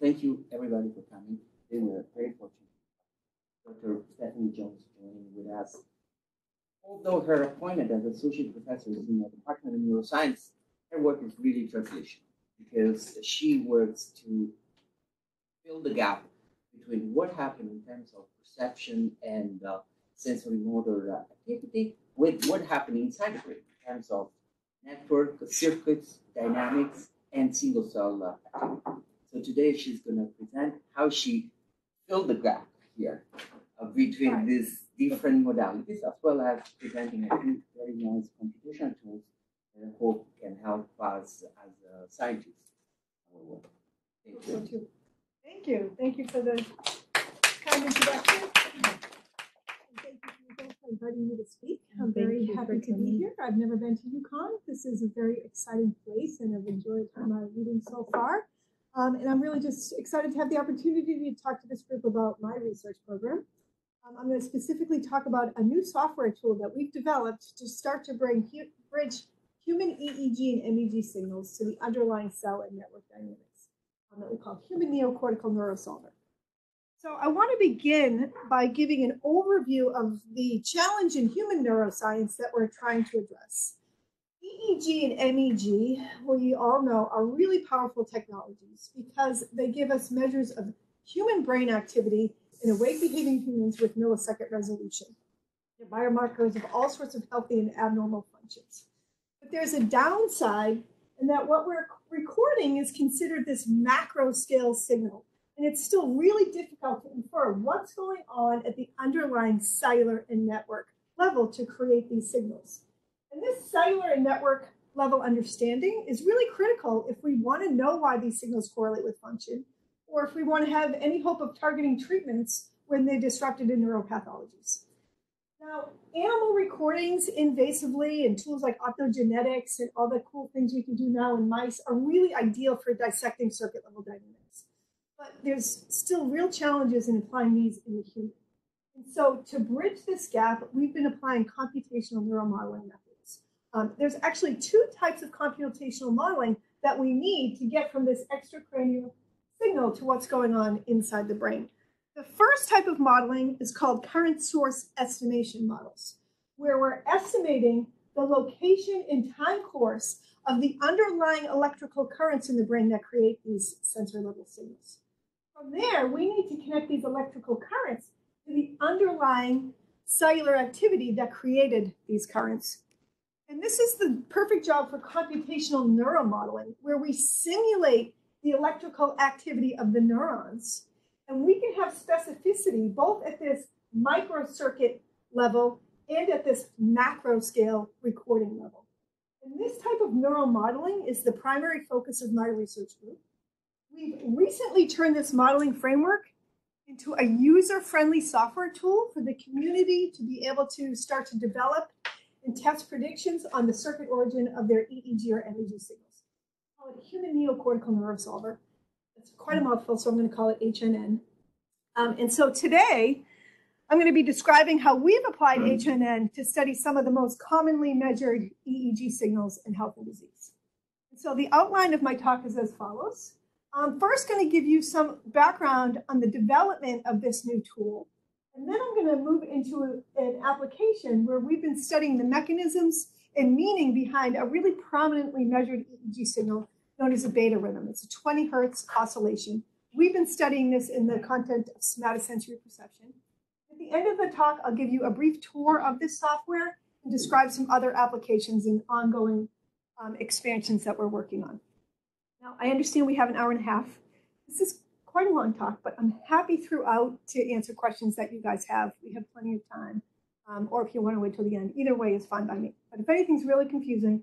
Thank you, everybody, for coming. We were very fortunate. Dr. Stephanie Jones joining with us. Although her appointment as associate professor in the Department of Neuroscience, her work is really translation because she works to fill the gap between what happened in terms of perception and uh, sensory motor uh, activity with what happened inside the brain in terms of network, circuits, dynamics, and single cell activity. So today she's going to present how she filled the gap here uh, between Right. these different modalities, as well as presenting a few very nice computational tools that I hope can help us as uh, scientists. Thank you. Thank you. Thank you for the kind introduction. And Thank you you both for inviting me to speak. I'm Thank very happy to be here. I've never been to UConn. This is a very exciting place and I've enjoyed my reading so far. Um, and I'm really just excited to have the opportunity to talk to this group about my research program. Um, I'm going to specifically talk about a new software tool that we've developed to start to bring hu- bridge human EEG and MEG signals to the underlying cell and network dynamics um, that we call human neocortical neurosolver. So I want to begin by giving an overview of the challenge in human neuroscience that we're trying to address. EEG and MEG, we all know, are really powerful technologies because they give us measures of human brain activity in awake behaving humans with millisecond resolution. They're biomarkers of all sorts of healthy and abnormal functions. But there's a downside in that what we're recording is considered this macro scale signal. And it's still really difficult to infer what's going on at the underlying cellular and network level to create these signals. And this cellular and network level understanding is really critical if we want to know why these signals correlate with function, or if we want to have any hope of targeting treatments when they're disrupted in neuropathologies. Now, animal recordings invasively and tools like optogenetics and all the cool things we can do now in mice are really ideal for dissecting circuit level dynamics. But there's still real challenges in applying these in the human. And so to bridge this gap, we've been applying computational neuromodeling methods. Um, there's actually two types of computational modeling that we need to get from this extracranial signal to what's going on inside the brain. The first type of modeling is called current source estimation models, where we're estimating the location and time course of the underlying electrical currents in the brain that create these sensory level signals. From there, we need to connect these electrical currents to the underlying cellular activity that created these currents. And this is the perfect job for computational neuromodeling, where we simulate the electrical activity of the neurons. And we can have specificity both at this microcircuit level and at this macro scale recording level. And this type of neural modeling is the primary focus of my research group. We've recently turned this modeling framework into a user-friendly software tool for the community to be able to start to develop and test predictions on the circuit origin of their EEG or MEG signals. Call it human neocortical neurosolver. It's quite a mouthful, so I'm going to call it HNN. Um, and so today, I'm going to be describing how we've applied HNN to study some of the most commonly measured EEG signals in health and disease. So the outline of my talk is as follows. I'm first going to give you some background on the development of this new tool. And then I'm going to move into a- an application where we've been studying the mechanisms and meaning behind a really prominently measured EEG signal known as a beta rhythm. It's a 20 hertz oscillation. We've been studying this in the content of somatosensory perception. At the end of the talk, I'll give you a brief tour of this software and describe some other applications and ongoing um, expansions that we're working on. Now, I understand we have an hour and a half. This is quite a long talk, but I'm happy throughout to answer questions that you guys have. We have plenty of time. Um, or if you want to wait till the end, either way is fine by me. But if anything's really confusing,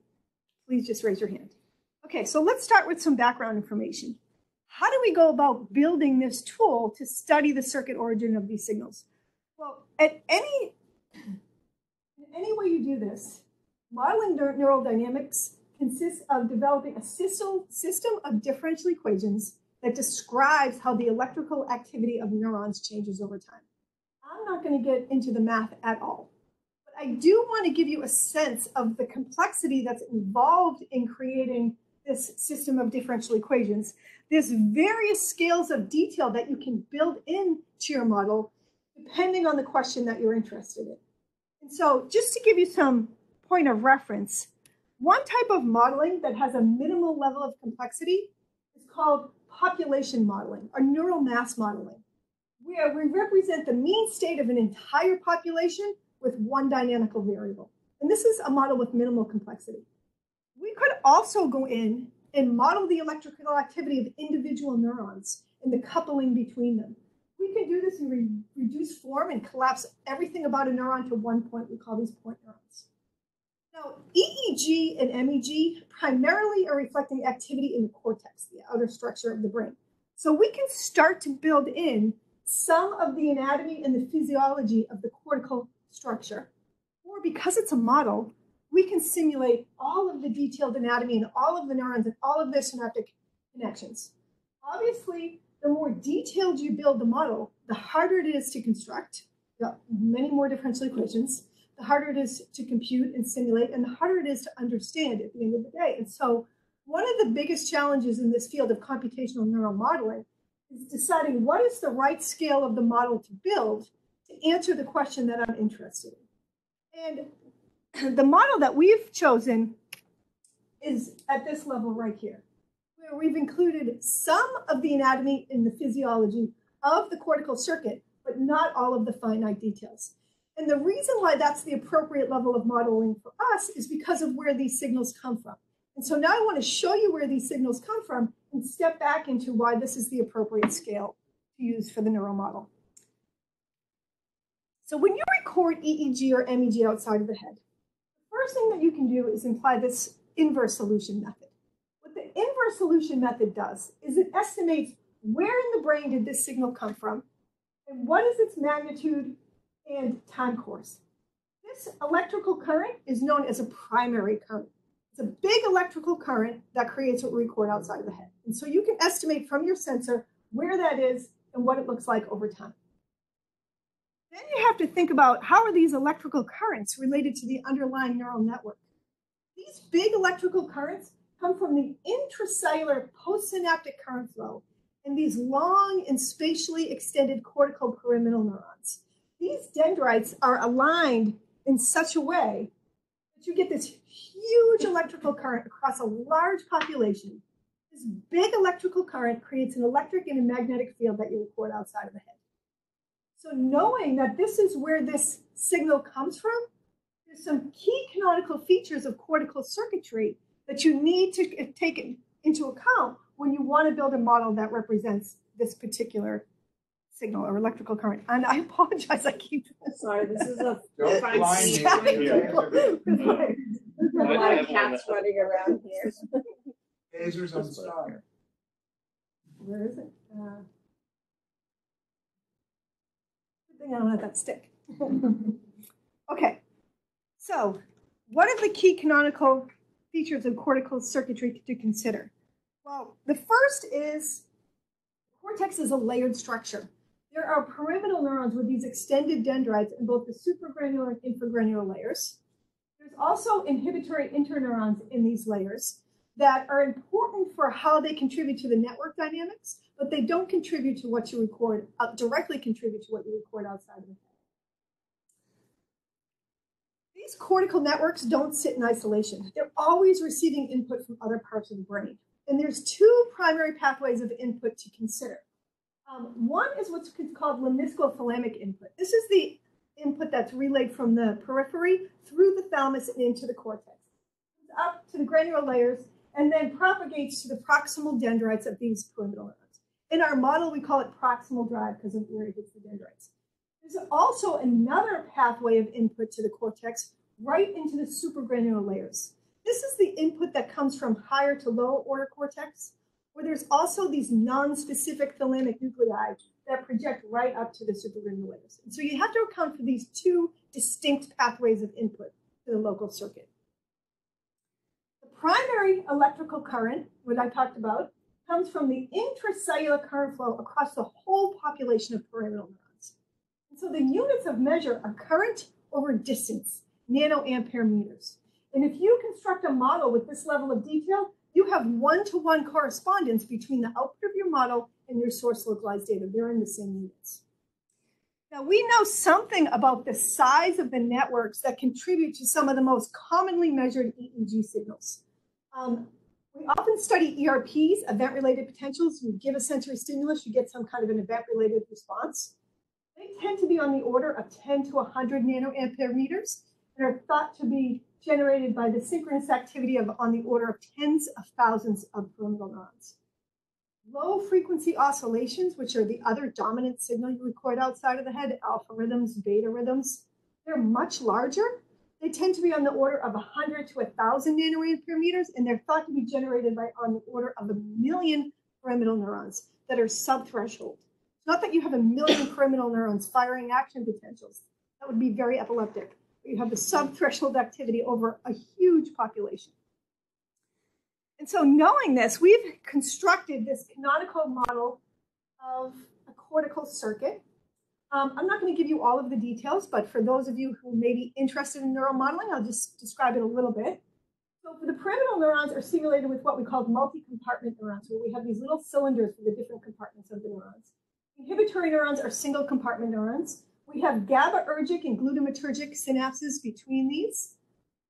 please just raise your hand. Okay, so let's start with some background information. How do we go about building this tool to study the circuit origin of these signals? Well, at any, any way you do this, modeling neural dynamics consists of developing a system, of differential equations that describes how the electrical activity of neurons changes over time. I'm not going to get into the math at all, but I do want to give you a sense of the complexity that's involved in creating this system of differential equations, there's various scales of detail that you can build into your model depending on the question that you're interested in. And so just to give you some point of reference, one type of modeling that has a minimal level of complexity is called population modeling or neural mass modeling, where we represent the mean state of an entire population with one dynamical variable. And this is a model with minimal complexity. We could also go in and model the electrical activity of individual neurons and the coupling between them. We can do this in re reduced form and collapse everything about a neuron to one point. We call these point neurons. Now, EEG and MEG primarily are reflecting activity in the cortex, the outer structure of the brain. So we can start to build in some of the anatomy and the physiology of the cortical structure. Or because it's a model, we can simulate all of the detailed anatomy and all of the neurons and all of their synaptic connections. Obviously, the more detailed you build the model, the harder it is to construct. Got many more differential equations. The harder it is to compute and simulate, and the harder it is to understand at the end of the day. And so, one of the biggest challenges in this field of computational neural modeling is deciding what is the right scale of the model to build to answer the question that I'm interested in. And the model that we've chosen is at this level right here, where we've included some of the anatomy and the physiology of the cortical circuit, but not all of the finite details. And the reason why that's the appropriate level of modeling for us is because of where these signals come from. And so now I want to show you where these signals come from and step back into why this is the appropriate scale to use for the neural model. So when you record EEG or MEG outside of the head, the first thing that you can do is imply this inverse solution method. What the inverse solution method does is it estimates where in the brain did this signal come from and what is its magnitude and time course. This electrical current is known as a primary current. It's a big electrical current that creates we record outside of the head. And so you can estimate from your sensor where that is and what it looks like over time. Then you have to think about how are these electrical currents related to the underlying neural network. These big electrical currents come from the intracellular postsynaptic current flow and these long and spatially extended cortical pyramidal neurons. These dendrites are aligned in such a way that you get this huge electrical current across a large population. This big electrical current creates an electric and a magnetic field that you record outside of the head. So knowing that this is where this signal comes from, there's some key canonical features of cortical circuitry that you need to take into account when you want to build a model that represents this particular signal or electrical current. And I apologize, I keep. Sorry, this is a Don't fun blind me. scene. Yeah. There's lot of cats running around here. Lasers on star. Where is it? Uh, Good thing I don't have that stick. Okay, so what are the key canonical features of cortical circuitry to consider? Well, the first is cortex is a layered structure. There are pyramidal neurons with these extended dendrites in both the supragranular and infragranular layers. There's also inhibitory interneurons in these layers that are important for how they contribute to the network dynamics, but they don't contribute to what you record, uh, directly contribute to what you record outside of the head. These cortical networks don't sit in isolation. They're always receiving input from other parts of the brain. And there's two primary pathways of input to consider. Um, one is what's called lemniscothalamic input. This is the input that's relayed from the periphery through the thalamus and into the cortex. Up to the granular layers and then propagates to the proximal dendrites of these pyramidal neurons. In our model, we call it proximal drive because of where it hits the dendrites. There's also another pathway of input to the cortex right into the supragranular layers. This is the input that comes from higher to lower order cortex, where there's also these non-specific thalamic nuclei that project right up to the supragranular layers. And so you have to account for these two distinct pathways of input to the local circuit. The primary electrical current, what I talked about, comes from the intracellular current flow across the whole population of pyramidal neurons. And so the units of measure are current over distance, nanoampere meters. And if you construct a model with this level of detail, you have one-to-one correspondence between the output of your model and your source localized data. They're in the same units. Now, we know something about the size of the networks that contribute to some of the most commonly measured EEG signals. Um, we often study ERPs, event-related potentials. You give a sensory stimulus, you get some kind of an event-related response. They tend to be on the order of 10 to 100 nanoampere meters and are thought to be generated by the synchronous activity of on the order of tens of thousands of pyramidal neurons. Low frequency oscillations, which are the other dominant signal you record outside of the head, alpha rhythms, beta rhythms, they're much larger. They tend to be on the order of 100 to 1,000 nanoampere meters, and they're thought to be generated by on the order of a million pyramidal neurons that are subthreshold. It's not that you have a million pyramidal neurons firing action potentials. That would be very epileptic. You have the subthreshold activity over a huge population. And so knowing this, we've constructed this canonical model of a cortical circuit. Um, I'm not going to give you all of the details, but for those of you who may be interested in neural modeling, I'll just describe it a little bit. So the pyramidal neurons are stimulated with what we call multi-compartment neurons, where we have these little cylinders for the different compartments of the neurons. Inhibitory neurons are single compartment neurons. We have GABAergic and glutamatergic synapses between these.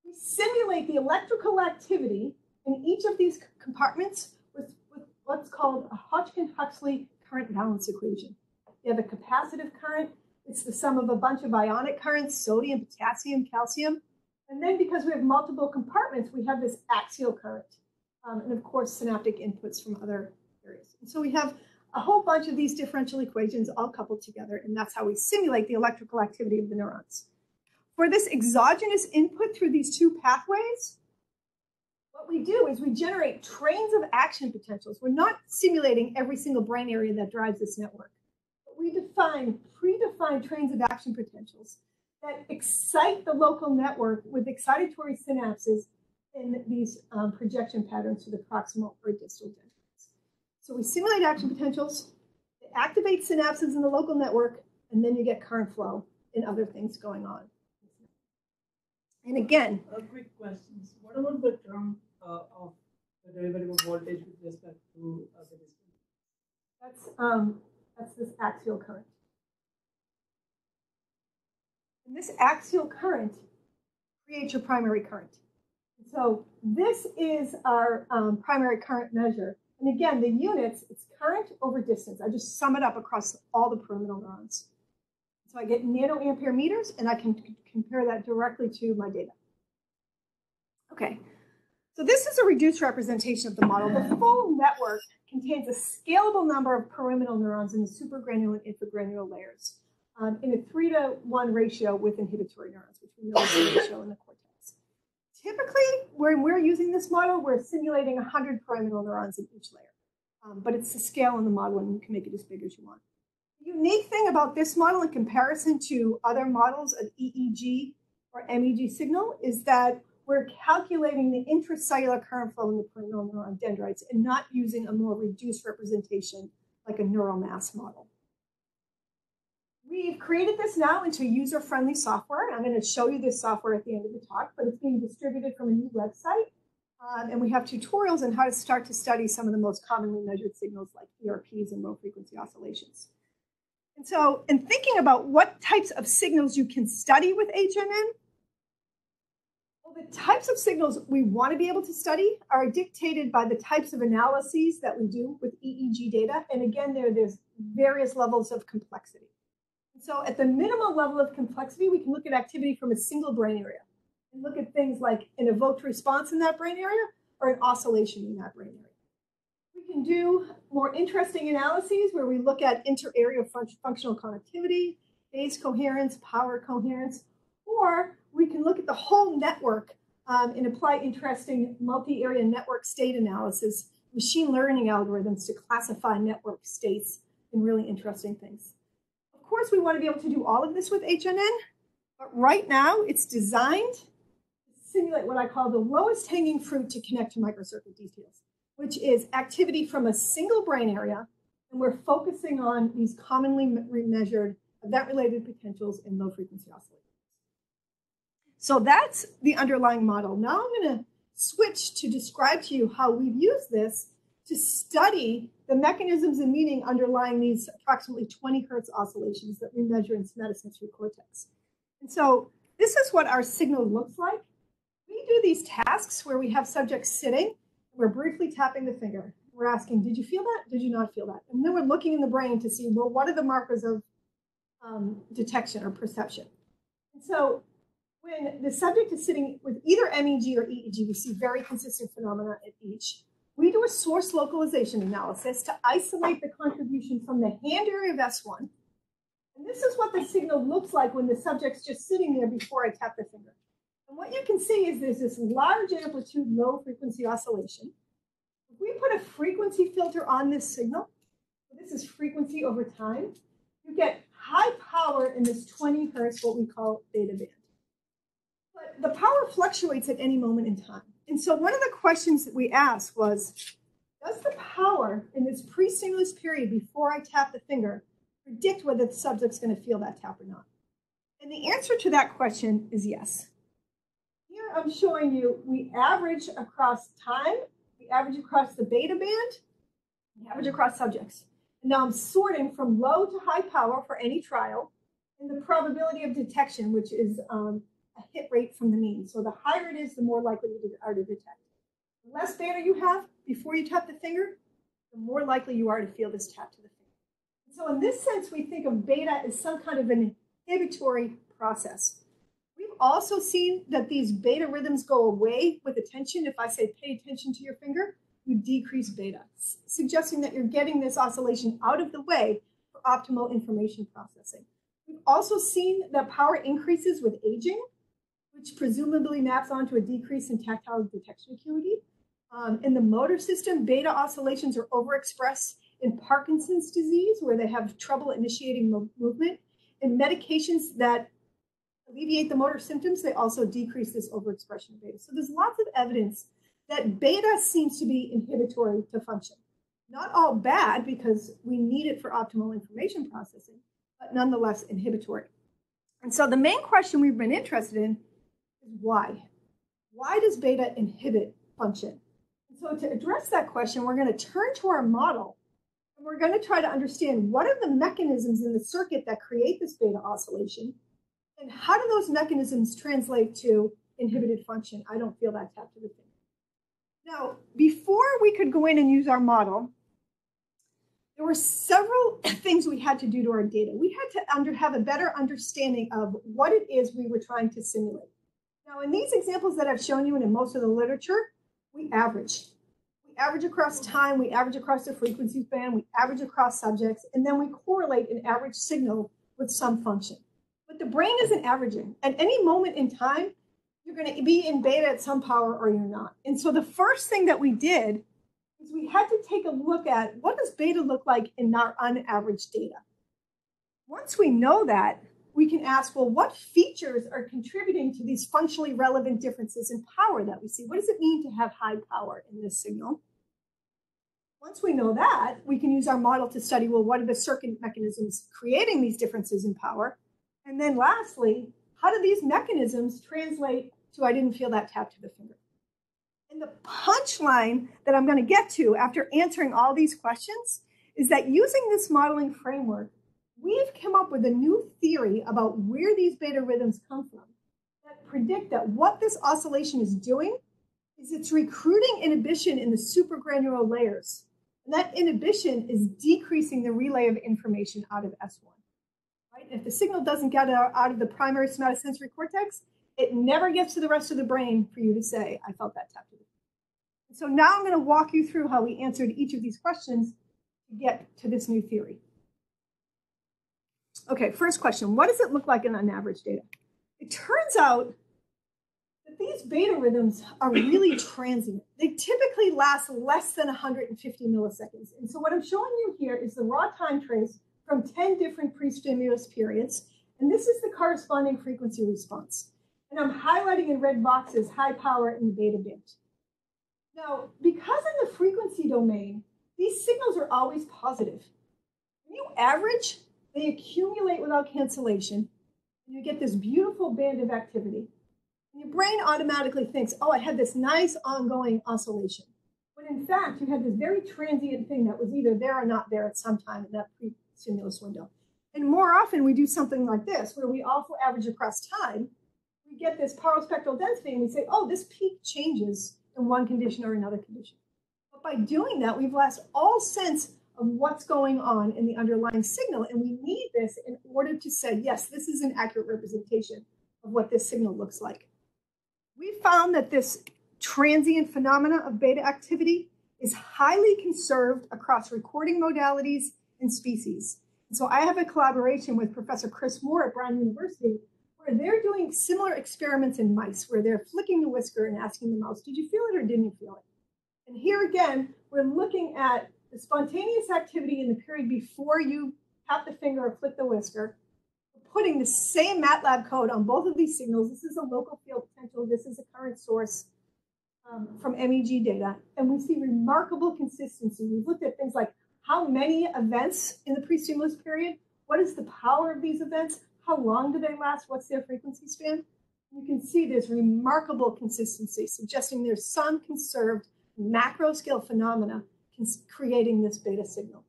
We simulate the electrical activity in each of these compartments with, with what's called a Hodgkin-Huxley current balance equation. You have a capacitive current. It's the sum of a bunch of ionic currents, sodium, potassium, calcium. And then because we have multiple compartments, we have this axial current. Um, and of course, synaptic inputs from other areas. And so we have a whole bunch of these differential equations all coupled together, and that's how we simulate the electrical activity of the neurons. For this exogenous input through these two pathways, what we do is we generate trains of action potentials. We're not simulating every single brain area that drives this network, but we define predefined trains of action potentials that excite the local network with excitatory synapses in these um, projection patterns to the proximal or distal. So we simulate action potentials, activate synapses in the local network, and then you get current flow and other things going on. And again, A quick question: What about the term uh, of the derivative of voltage with respect to uh, the distance? that's um, that's this axial current. And this axial current creates your primary current. So this is our um, primary current measure. And again, the units, it's current over distance. I just sum it up across all the pyramidal neurons. So I get nanoampere meters, and I can compare that directly to my data. Okay, so this is a reduced representation of the model. The full network contains a scalable number of pyramidal neurons in the supragranular and infragranular layers um, in a three to one ratio with inhibitory neurons, which we know is the ratio in the. Typically, when we're using this model, we're simulating 100 pyramidal neurons in each layer. Um, but it's the scale in the model, and you can make it as big as you want. The unique thing about this model in comparison to other models of EEG or MEG signal is that we're calculating the intracellular current flow in the pyramidal neuron dendrites and not using a more reduced representation like a neural mass model. We've created this now into user-friendly software. I'm going to show you this software at the end of the talk, but it's being distributed from a new website. Um, and we have tutorials on how to start to study some of the most commonly measured signals like ERPs and low frequency oscillations. And so in thinking about what types of signals you can study with HNN, well, the types of signals we want to be able to study are dictated by the types of analyses that we do with EEG data. And again, there, there's various levels of complexity. So at the minimal level of complexity, we can look at activity from a single brain area and look at things like an evoked response in that brain area or an oscillation in that brain area. We can do more interesting analyses where we look at inter-area fun functional connectivity, phase coherence, power coherence, or we can look at the whole network um, and apply interesting multi-area network state analysis, machine learning algorithms to classify network states and really interesting things. Course, we want to be able to do all of this with HNN, but right now it's designed to simulate what I call the lowest hanging fruit to connect to microcircuit details, which is activity from a single brain area, and we're focusing on these commonly measured event-related potentials in low frequency oscillations. So that's the underlying model. Now I'm going to switch to describe to you how we've used this to study the mechanisms and meaning underlying these approximately 20 hertz oscillations that we measure in somatosensory cortex. And so this is what our signal looks like. We do these tasks where we have subjects sitting, we're briefly tapping the finger. We're asking, did you feel that? Did you not feel that? And then we're looking in the brain to see, well, what are the markers of um, detection or perception? And so when the subject is sitting with either MEG or EEG, we see very consistent phenomena at each. We do a source localization analysis to isolate the contribution from the hand area of S1. And this is what the signal looks like when the subject's just sitting there before I tap the finger. And what you can see is there's this large amplitude, low frequency oscillation. If we put a frequency filter on this signal, this is frequency over time, you get high power in this 20 hertz, what we call beta band. But the power fluctuates at any moment in time. And so one of the questions that we asked was, does the power in this pre-stimulus period before I tap the finger predict whether the subject's going to feel that tap or not? And the answer to that question is yes. Here I'm showing you we average across time, we average across the beta band, we average across subjects. And now I'm sorting from low to high power for any trial and the probability of detection, which is um, a hit rate from the mean. So the higher it is, the more likely you are to detect. The less beta you have before you tap the finger, the more likely you are to feel this tap to the finger. So in this sense, we think of beta as some kind of an inhibitory process. We've also seen that these beta rhythms go away with attention. If I say pay attention to your finger, you decrease beta, suggesting that you're getting this oscillation out of the way for optimal information processing. We've also seen that power increases with aging, which presumably maps onto a decrease in tactile detection acuity. Um, in the motor system, beta oscillations are overexpressed in Parkinson's disease, where they have trouble initiating mo movement. In medications that alleviate the motor symptoms, they also decrease this overexpression of beta. So there's lots of evidence that beta seems to be inhibitory to function. Not all bad because we need it for optimal information processing, but nonetheless inhibitory. And so the main question we've been interested in is why? Why does beta inhibit function? And so to address that question, we're going to turn to our model and we're going to try to understand what are the mechanisms in the circuit that create this beta oscillation and how do those mechanisms translate to inhibited function? I don't feel that tap to the finger. Now, before we could go in and use our model, there were several things we had to do to our data. We had to under, have a better understanding of what it is we were trying to simulate. Now, in these examples that I've shown you and in most of the literature, we average. We average across time, we average across the frequency band, we average across subjects, and then we correlate an average signal with some function. But the brain isn't averaging. At any moment in time, you're going to be in beta at some power or you're not. And so the first thing that we did is we had to take a look at what does beta look like in our unaveraged data. Once we know that, we can ask, well, what features are contributing to these functionally relevant differences in power that we see? What does it mean to have high power in this signal? Once we know that, we can use our model to study, well, what are the circuit mechanisms creating these differences in power? And then lastly, how do these mechanisms translate to I didn't feel that tap to the finger? And the punchline that I'm going to get to after answering all these questions is that using this modeling framework, we've come up with a new theory about where these beta rhythms come from that predict that what this oscillation is doing is it's recruiting inhibition in the supragranular layers. And that inhibition is decreasing the relay of information out of S1. Right? If the signal doesn't get out of the primary somatosensory cortex, it never gets to the rest of the brain for you to say, I felt that tap. So now I'm going to walk you through how we answered each of these questions to get to this new theory. Okay, first question, what does it look like in an average data? It turns out that these beta rhythms are really transient. They typically last less than 150 milliseconds. And so what I'm showing you here is the raw time trace from 10 different pre-stimulus periods. And this is the corresponding frequency response. And I'm highlighting in red boxes high power in the beta band. Now, because in the frequency domain, these signals are always positive. When you average, they accumulate without cancellation, and you get this beautiful band of activity. And your brain automatically thinks, oh, I had this nice ongoing oscillation. When in fact, you had this very transient thing that was either there or not there at some time in that pre-stimulus window. And more often, we do something like this, where we also average across time. We get this power spectral density, and we say, oh, this peak changes in one condition or another condition. But by doing that, we've lost all sense of what's going on in the underlying signal. And we need this in order to say, yes, this is an accurate representation of what this signal looks like. We found that this transient phenomena of beta activity is highly conserved across recording modalities and species. And so I have a collaboration with Professor Chris Moore at Brown University where they're doing similar experiments in mice where they're flicking the whisker and asking the mouse, did you feel it or didn't you feel it? And here again, we're looking at the spontaneous activity in the period before you tap the finger or flick the whisker, putting the same MATLAB code on both of these signals. This is a local field potential. This is a current source um, from MEG data. And we see remarkable consistency. We've looked at things like how many events in the pre-stimulus period, what is the power of these events, how long do they last, what's their frequency span. You can see there's remarkable consistency, suggesting there's some conserved macro scale phenomena creating this beta signal.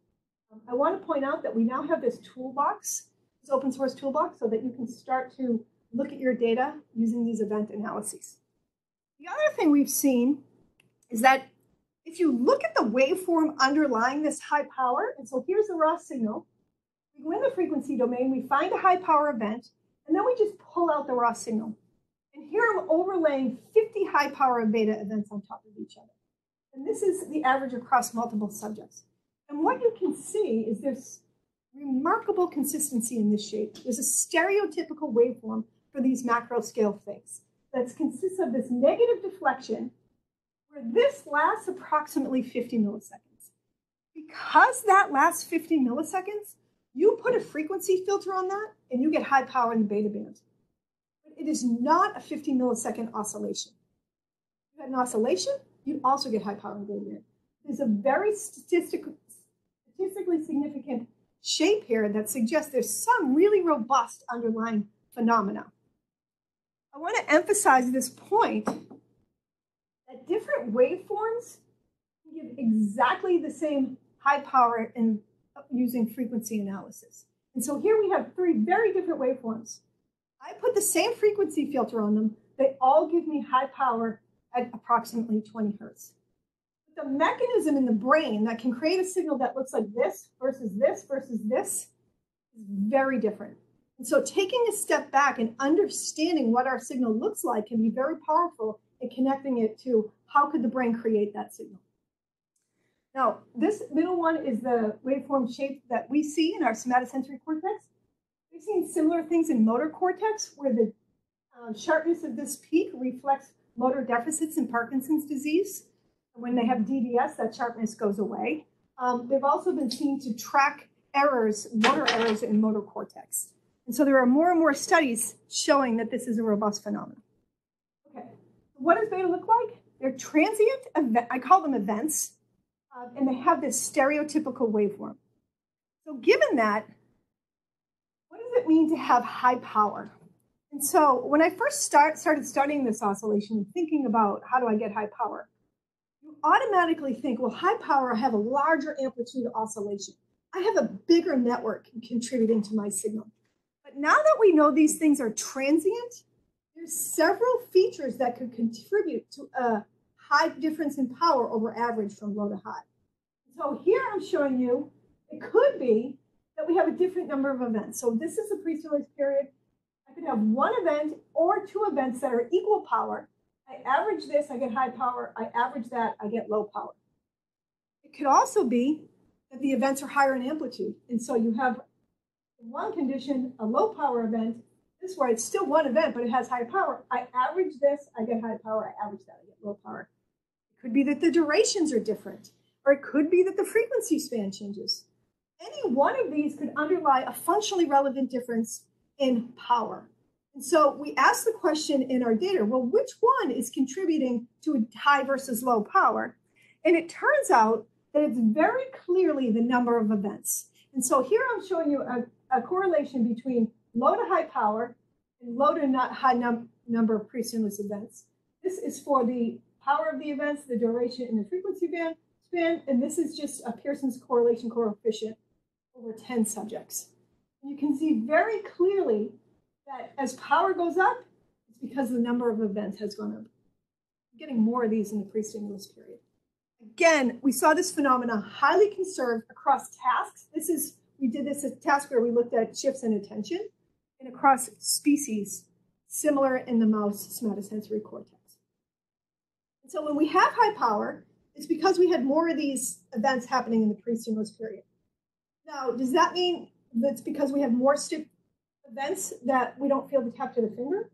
Um, I want to point out that we now have this toolbox, this open source toolbox, so that you can start to look at your data using these event analyses. The other thing we've seen is that if you look at the waveform underlying this high power, and so here's the raw signal, we go in the frequency domain, we find a high power event, and then we just pull out the raw signal. And here I'm overlaying 50 high power and beta events on top of each other. And this is the average across multiple subjects. And what you can see is there's remarkable consistency in this shape. There's a stereotypical waveform for these macro scale things that consists of this negative deflection where this lasts approximately 50 milliseconds. Because that lasts 50 milliseconds, you put a frequency filter on that and you get high power in the beta band. But it is not a 50 millisecond oscillation. You had an oscillation, you also get high power band. There's a very statistically significant shape here that suggests there's some really robust underlying phenomena. I want to emphasize this point that different waveforms give exactly the same high power in using frequency analysis. And so here we have three very different waveforms. I put the same frequency filter on them. They all give me high power at approximately 20 hertz. The mechanism in the brain that can create a signal that looks like this versus this versus this is very different. And so taking a step back and understanding what our signal looks like can be very powerful in connecting it to how could the brain create that signal. Now, this middle one is the waveform shape that we see in our somatosensory cortex. We've seen similar things in motor cortex where the um, sharpness of this peak reflects motor deficits in Parkinson's disease. When they have DBS, that sharpness goes away. Um, they've also been seen to track errors, motor errors in motor cortex. And so there are more and more studies showing that this is a robust phenomenon. Okay, what does beta look like? They're transient, event, I call them events, uh, and they have this stereotypical waveform. So given that, what does it mean to have high power? And so when I first start, started studying this oscillation and thinking about how do I get high power, you automatically think, well, high power, I have a larger amplitude oscillation. I have a bigger network contributing to my signal. But now that we know these things are transient, there's several features that could contribute to a high difference in power over average from low to high. So here I'm showing you, it could be that we have a different number of events. So this is a pre-stimulus period. Could have one event or two events that are equal power. I average this, I get high power. I average that, I get low power. It could also be that the events are higher in amplitude. And so you have one condition, a low power event, this where it's still one event, but it has high power. I average this, I get high power. I average that, I get low power. It could be that the durations are different, or it could be that the frequency span changes. Any one of these could underlie a functionally relevant difference in power. And so we ask the question in our data, well, which one is contributing to a high versus low power? And it turns out that it's very clearly the number of events. And so here I'm showing you a, a correlation between low to high power and low to not high num number of pre-stimulus events. This is for the power of the events, the duration, and the frequency band span, and this is just a Pearson's correlation coefficient over 10 subjects. You can see very clearly that as power goes up, it's because the number of events has gone up. We're getting more of these in the pre-stimulus period. Again, we saw this phenomena highly conserved across tasks. This is, we did this task where we looked at shifts in attention and across species, similar in the mouse somatosensory cortex. And so when we have high power, it's because we had more of these events happening in the pre-stimulus period. Now, does that mean that's because we have more events that we don't feel the tap to the finger?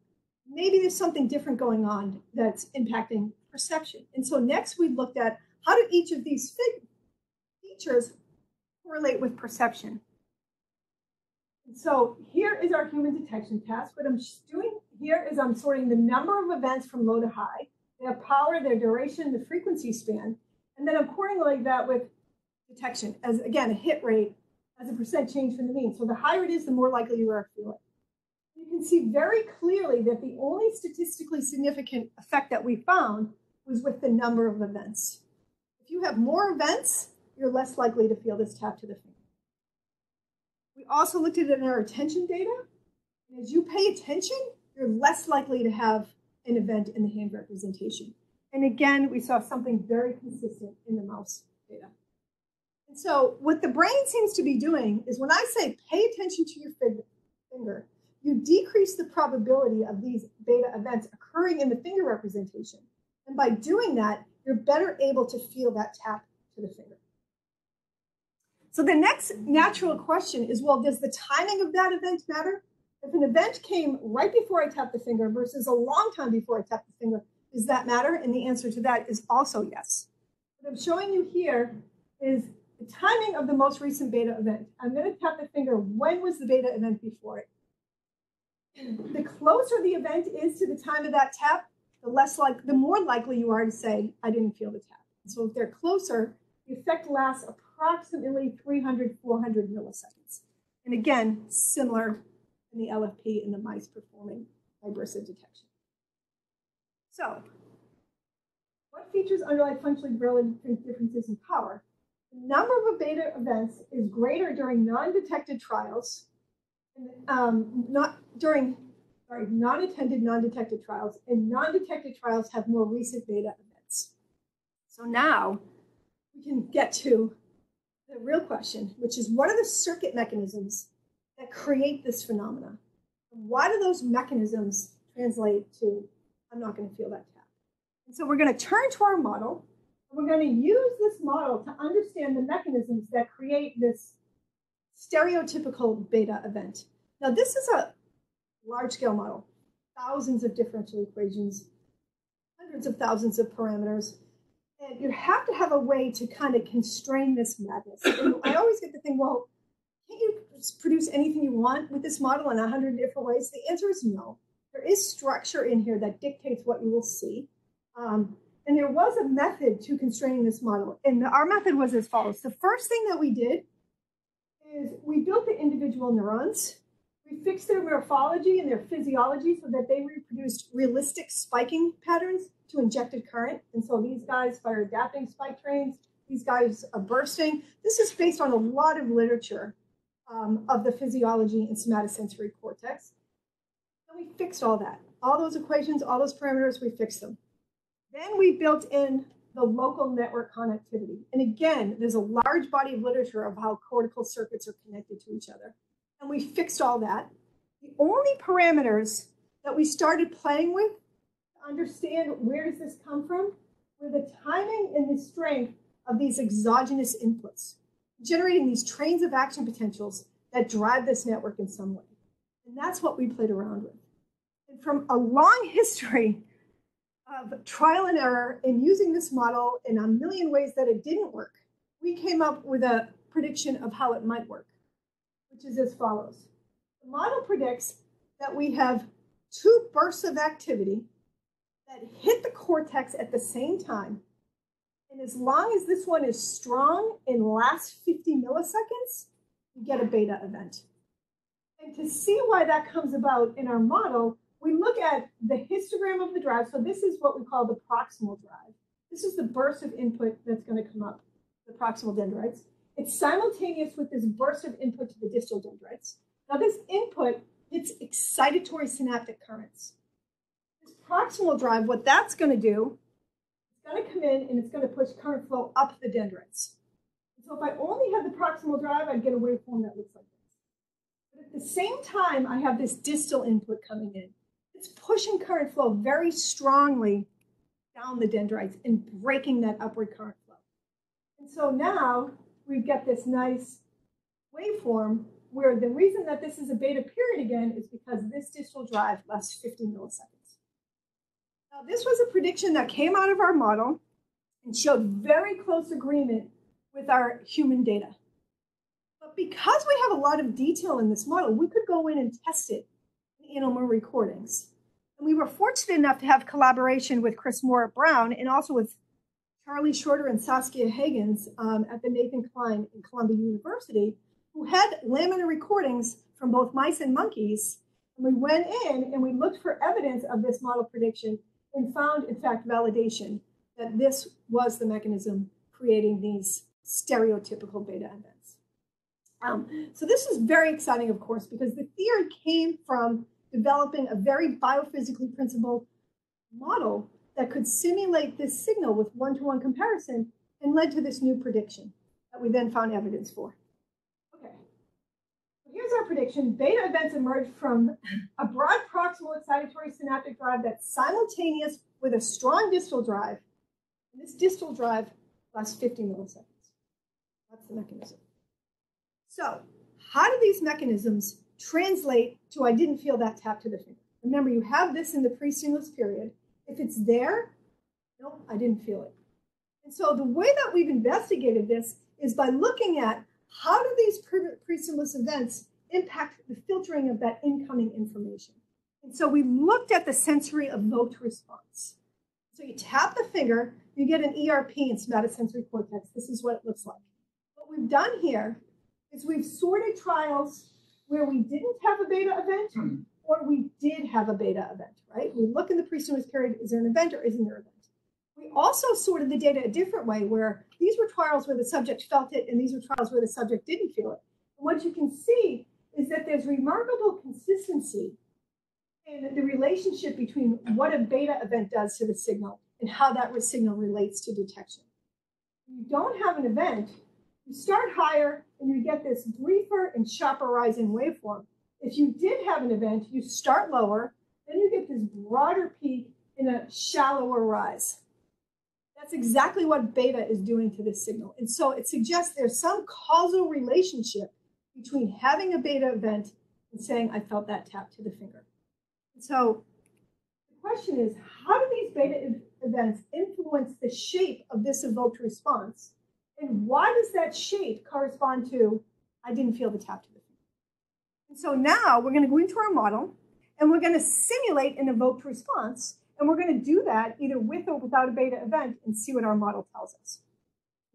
Maybe there's something different going on that's impacting perception. And so next we looked at how do each of these features correlate with perception. And so here is our human detection task. What I'm doing here is I'm sorting the number of events from low to high, their power, their duration, the frequency span, and then I'm correlating that with detection as again a hit rate as a percent change from the mean. So the higher it is, the more likely you are to feel it. You can see very clearly that the only statistically significant effect that we found was with the number of events. If you have more events, you're less likely to feel this tap to the finger. We also looked at it in our attention data. And as you pay attention, you're less likely to have an event in the hand representation. And again, we saw something very consistent in the mouse data. So what the brain seems to be doing is when I say pay attention to your finger, you decrease the probability of these beta events occurring in the finger representation. And by doing that, you're better able to feel that tap to the finger. So the next natural question is, well, does the timing of that event matter? If an event came right before I tapped the finger versus a long time before I tapped the finger, does that matter? And the answer to that is also yes. What I'm showing you here is the timing of the most recent beta event. I'm going to tap the finger. When was the beta event before it? The closer the event is to the time of that tap, the less like, the more likely you are to say, I didn't feel the tap. So if they're closer, the effect lasts approximately 300, 400 milliseconds. And again, similar in the LFP in the mice performing vibrissa detection. So, what features underlie functionally relevant differences in power? Number of beta events is greater during non-detected trials, um, not during sorry, non-attended, non-detected trials, and non-detected trials have more recent beta events. So now we can get to the real question, which is what are the circuit mechanisms that create this phenomena? Why do those mechanisms translate to I'm not going to feel that tap? And so we're going to turn to our model, we're going to use this model to understand the mechanisms that create this stereotypical beta event. Now, this is a large scale model, thousands of differential equations, hundreds of thousands of parameters. And you have to have a way to kind of constrain this madness. I always get the thing, well, can't you produce anything you want with this model in a hundred different ways? The answer is no. There is structure in here that dictates what you will see. Um, and there was a method to constraining this model. And our method was as follows. The first thing that we did is we built the individual neurons we fixed their morphology and their physiology so that they reproduced realistic spiking patterns to injected current. And so these guys fire adapting spike trains, these guys are bursting. This is based on a lot of literature um, of the physiology and somatosensory cortex. And we fixed all that. All those equations, all those parameters, we fixed them. Then we built in the local network connectivity. And again, there's a large body of literature of how cortical circuits are connected to each other and we fixed all that. The only parameters that we started playing with to understand where does this come from were the timing and the strength of these exogenous inputs, generating these trains of action potentials that drive this network in some way. And that's what we played around with. And from a long history of trial and error in using this model in a million ways that it didn't work, we came up with a prediction of how it might work which is as follows. The model predicts that we have two bursts of activity that hit the cortex at the same time. And as long as this one is strong and lasts 50 milliseconds, you get a beta event. And to see why that comes about in our model, we look at the histogram of the drive. So this is what we call the proximal drive. This is the burst of input that's going to come up, the proximal dendrites. It's simultaneous with this burst of input to the distal dendrites. Now this input hits excitatory synaptic currents. This proximal drive, what that's going to do, it's going to come in and it's going to push current flow up the dendrites. So if I only had the proximal drive, I'd get a waveform that looks like this. But at the same time, I have this distal input coming in. It's pushing current flow very strongly down the dendrites and breaking that upward current flow. And so now we get this nice waveform where the reason that this is a beta period again is because this distal drive lasts 50 milliseconds. Now this was a prediction that came out of our model and showed very close agreement with our human data. But because we have a lot of detail in this model, we could go in and test it animal recordings. And we were fortunate enough to have collaboration with Chris Moore Brown and also with Charlie Schroeder and Saskia Haegens um, at the Nathan Kline in Columbia University, who had laminar recordings from both mice and monkeys. And we went in and we looked for evidence of this model prediction and found, in fact, validation that this was the mechanism creating these stereotypical beta events. Um, so this is very exciting, of course, because the theory came from developing a very biophysically principled model that could simulate this signal with one-to-one comparison and led to this new prediction that we then found evidence for. Okay, so here's our prediction. Beta events emerge from a broad proximal excitatory synaptic drive that's simultaneous with a strong distal drive. And this distal drive lasts 50 milliseconds. That's the mechanism. So how do these mechanisms translate to I didn't feel that tap to the finger? Remember, you have this in the pre-stimulus period. If it's there, nope, I didn't feel it. And so the way that we've investigated this is by looking at how do these pre-stimulus events impact the filtering of that incoming information. And so we looked at the sensory evoked response. So you tap the finger, you get an ERP and somatosensory cortex. This is what it looks like. What we've done here is we've sorted trials where we didn't have a beta event or we did have a beta event, right? We look in the pre-stimulus period, is there an event or isn't there an event? We also sorted the data a different way where these were trials where the subject felt it and these were trials where the subject didn't feel it. And what you can see is that there's remarkable consistency in the relationship between what a beta event does to the signal and how that signal relates to detection. When you don't have an event, you start higher and you get this briefer and sharper rising waveform. If you did have an event, you start lower, then you get this broader peak in a shallower rise. That's exactly what beta is doing to this signal. And so it suggests there's some causal relationship between having a beta event and saying, I felt that tap to the finger. And so the question is, how do these beta events influence the shape of this evoked response? And why does that shape correspond to, I didn't feel the tap to the finger? And so now we're going to go into our model and we're going to simulate an evoked response. And we're going to do that either with or without a beta event and see what our model tells us.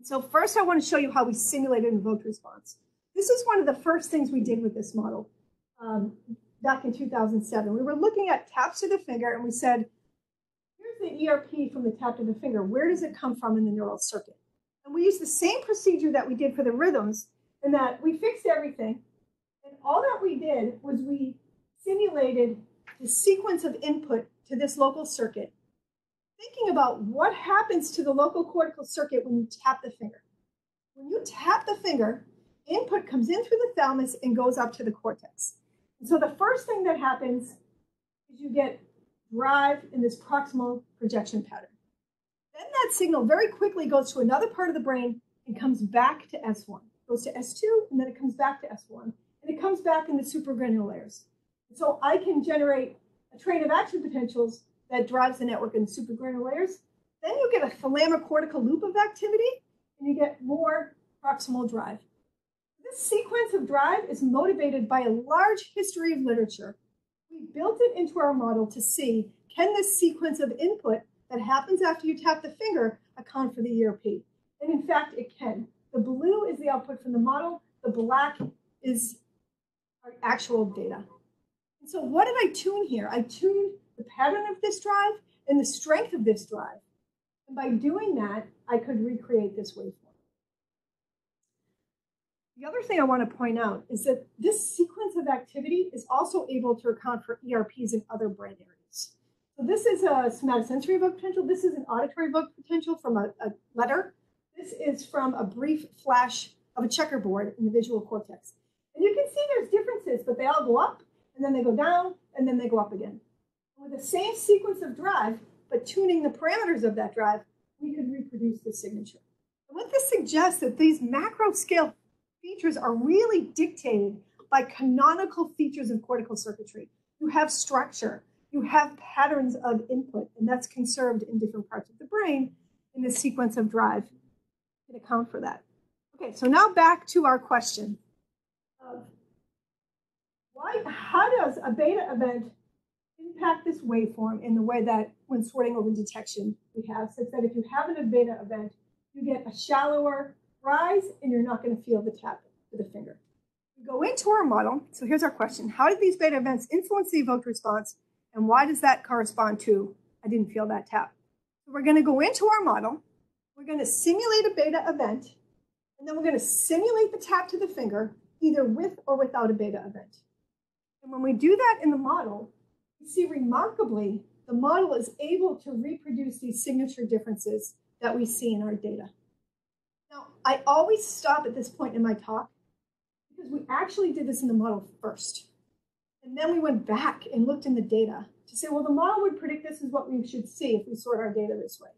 So first I want to show you how we simulated an evoked response. This is one of the first things we did with this model um, back in 2007. We were looking at taps to the finger and we said, here's the ERP from the tap to the finger. Where does it come from in the neural circuit? And we used the same procedure that we did for the rhythms in that we fixed everything. And all that we did was we simulated the sequence of input to this local circuit, thinking about what happens to the local cortical circuit when you tap the finger. When you tap the finger, input comes in through the thalamus and goes up to the cortex. And so the first thing that happens is you get drive in this proximal projection pattern. Then that signal very quickly goes to another part of the brain and comes back to S1. Goes to S2 and then it comes back to S1 and it comes back in the supragranular layers. So I can generate a train of action potentials that drives the network in the supragranular layers. Then you get a thalamocortical loop of activity and you get more proximal drive. This sequence of drive is motivated by a large history of literature. We built it into our model to see, can this sequence of input that happens after you tap the finger account for the ERP? And in fact, it can. The blue is the output from the model. The black is our actual data. So what did I tune here? I tuned the pattern of this drive and the strength of this drive. And by doing that, I could recreate this waveform. The other thing I want to point out is that this sequence of activity is also able to account for ERPs in other brain areas. So this is a somatosensory evoked potential. This is an auditory evoked potential from a, a letter. This is from a brief flash of a checkerboard in the visual cortex. And you can see there's differences, but they all go up and then they go down and then they go up again. With the same sequence of drive, but tuning the parameters of that drive, we could reproduce the signature. And what this suggests that these macro scale features are really dictated by canonical features of cortical circuitry. You have structure, you have patterns of input, and that's conserved in different parts of the brain, and the sequence of drive can account for that. Okay, so now back to our question of why, how does a beta event impact this waveform in the way that when sorting over detection we have, such that if you have an beta event, you get a shallower rise and you're not going to feel the tap with the finger. We go into our model. So here's our question. How did these beta events influence the evoked response? And why does that correspond to I didn't feel that tap? So we're going to go into our model. We're going to simulate a beta event. And then we're going to simulate the tap to the finger, either with or without a beta event. And when we do that in the model, you see remarkably, the model is able to reproduce these signature differences that we see in our data. Now, I always stop at this point in my talk because we actually did this in the model first. And then we went back and looked in the data to say, well, the model would predict this is what we should see if we sort our data this way.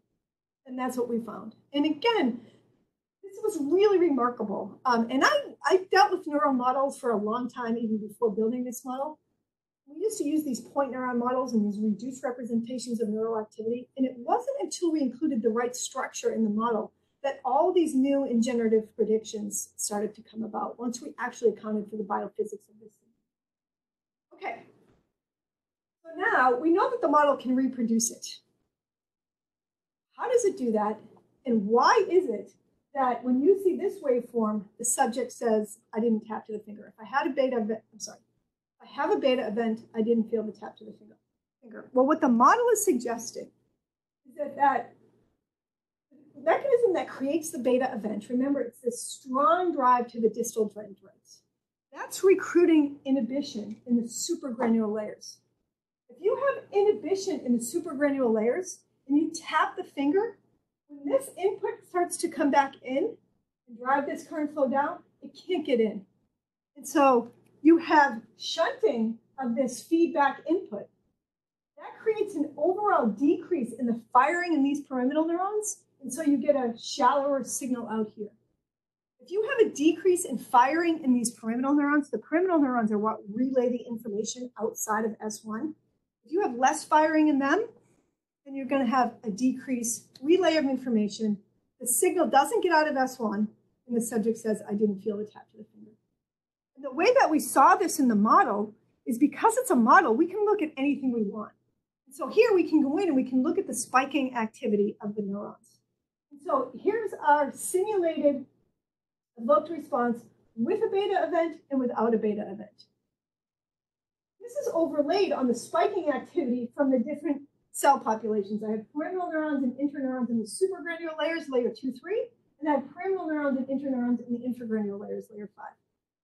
And that's what we found. And again, this was really remarkable. Um, and I, I dealt with neural models for a long time, even before building this model. We used to use these point neuron models and these reduced representations of neural activity. And it wasn't until we included the right structure in the model that all these new and generative predictions started to come about once we actually accounted for the biophysics of this. Okay. So now we know that the model can reproduce it. How does it do that? And why is it that when you see this waveform, the subject says, I didn't tap to the finger. If I had a beta event, I'm sorry, if I have a beta event, I didn't feel the tap to the finger. Well, what the model is suggesting is that that mechanism that creates the beta event, remember, it's this strong drive to the distal dendrites. That's recruiting inhibition in the supragranular layers. If you have inhibition in the supragranular layers and you tap the finger, when this input starts to come back in and drive this current flow down, it can't get in. And so you have shunting of this feedback input. That creates an overall decrease in the firing in these pyramidal neurons and so you get a shallower signal out here. If you have a decrease in firing in these pyramidal neurons, the pyramidal neurons are what relay the information outside of S1. If you have less firing in them, then you're going to have a decrease relay of information. The signal doesn't get out of S1, and the subject says, I didn't feel the tap to the finger. And the way that we saw this in the model is because it's a model, we can look at anything we want. And so here we can go in and we can look at the spiking activity of the neurons. So here's our simulated evoked response with a beta event and without a beta event. This is overlaid on the spiking activity from the different cell populations. I have pyramidal neurons and interneurons in the supragranular layers, layer 2, 3, and I have pyramidal neurons and interneurons in the infragranular layers, layer 5.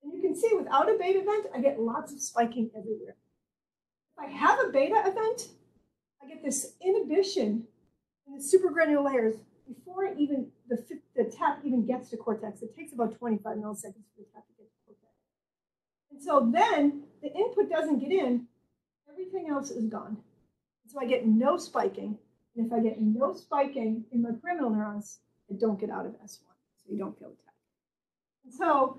And you can see without a beta event, I get lots of spiking everywhere. If I have a beta event, I get this inhibition in the supragranular layers before even the, the tap even gets to cortex, it takes about 25 milliseconds for the tap to get to cortex. And so then the input doesn't get in, everything else is gone. So I get no spiking. And if I get no spiking in my pyramidal neurons, I don't get out of S1. So you don't feel the tap. And so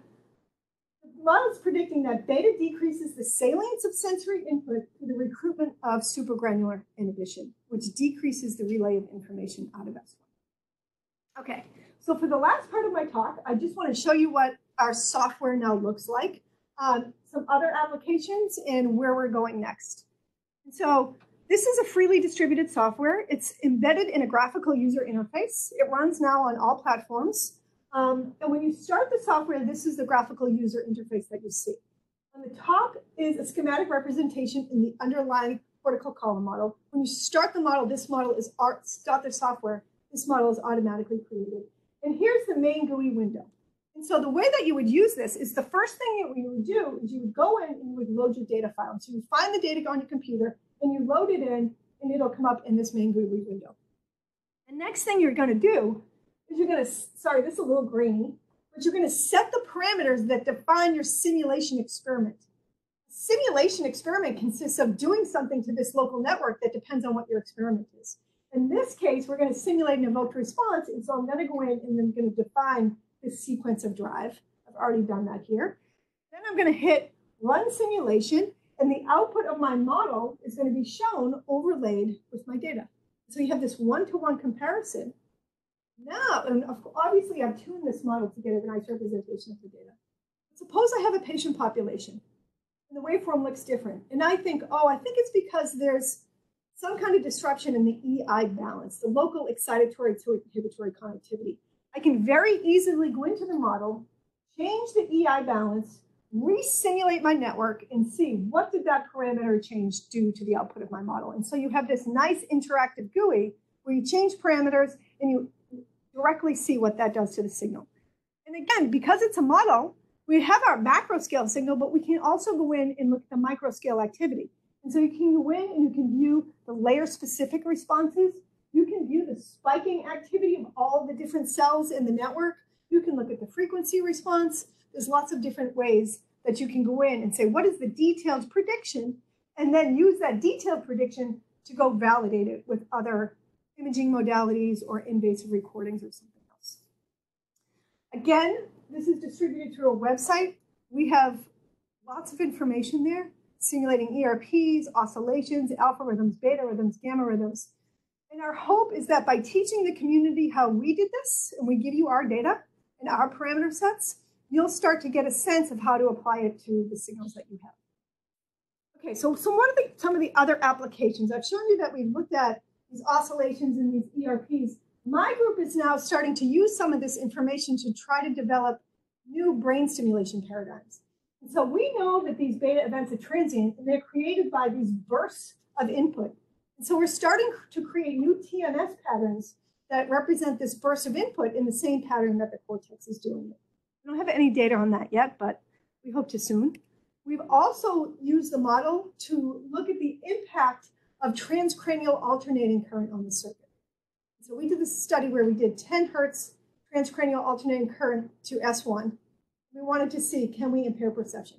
the model is predicting that beta decreases the salience of sensory input through the recruitment of supragranular inhibition, which decreases the relay of information out of S1. Okay, so for the last part of my talk, I just want to show you what our software now looks like, um, some other applications, and where we're going next. So this is a freely distributed software. It's embedded in a graphical user interface. It runs now on all platforms. Um, and when you start the software, this is the graphical user interface that you see. On the top is a schematic representation in the underlying cortical column model. When you start the model, this model is art, start the software, this model is automatically created. And here's the main GUI window. And so the way that you would use this is the first thing that you would do is you would go in and you would load your data file. So you find the data on your computer and you load it in and it'll come up in this main GUI window. The next thing you're going to do is you're going to, sorry, this is a little grainy, but you're going to set the parameters that define your simulation experiment. Simulation experiment consists of doing something to this local network that depends on what your experiment is. In this case, we're going to simulate an evoked response. And so I'm going to go in and I'm going to define this sequence of drive. I've already done that here. Then I'm going to hit run simulation and the output of my model is going to be shown overlaid with my data. So you have this one-to-one comparison. Now, and obviously I've tuned this model to get a nice representation of the data. Suppose I have a patient population and the waveform looks different. And I think, oh, I think it's because there's some kind of disruption in the EI balance, the local excitatory to inhibitory connectivity. I can very easily go into the model, change the EI balance, re-simulate my network and see what did that parameter change do to the output of my model. And so you have this nice interactive GUI where you change parameters and you directly see what that does to the signal. And again, because it's a model, we have our macro scale signal, but we can also go in and look at the micro scale activity. And so you can go in and you can view the layer specific responses. You can view the spiking activity of all the different cells in the network. You can look at the frequency response. There's lots of different ways that you can go in and say, what is the detailed prediction? And then use that detailed prediction to go validate it with other imaging modalities or invasive recordings or something else. Again, this is distributed through a website. We have lots of information there, simulating ERPs, oscillations, alpha rhythms, beta rhythms, gamma rhythms. And our hope is that by teaching the community how we did this, and we give you our data and our parameter sets, you'll start to get a sense of how to apply it to the signals that you have. Okay, so, so what are the, some of the other applications? I've shown you that we've looked at these oscillations in these ERPs. My group is now starting to use some of this information to try to develop new brain stimulation paradigms. So we know that these beta events are transient and they're created by these bursts of input. And so we're starting to create new TMS patterns that represent this burst of input in the same pattern that the cortex is doing. We don't have any data on that yet, but we hope to soon. We've also used the model to look at the impact of transcranial alternating current on the circuit. So we did this study where we did 10 hertz transcranial alternating current to S1. We wanted to see, can we impair perception?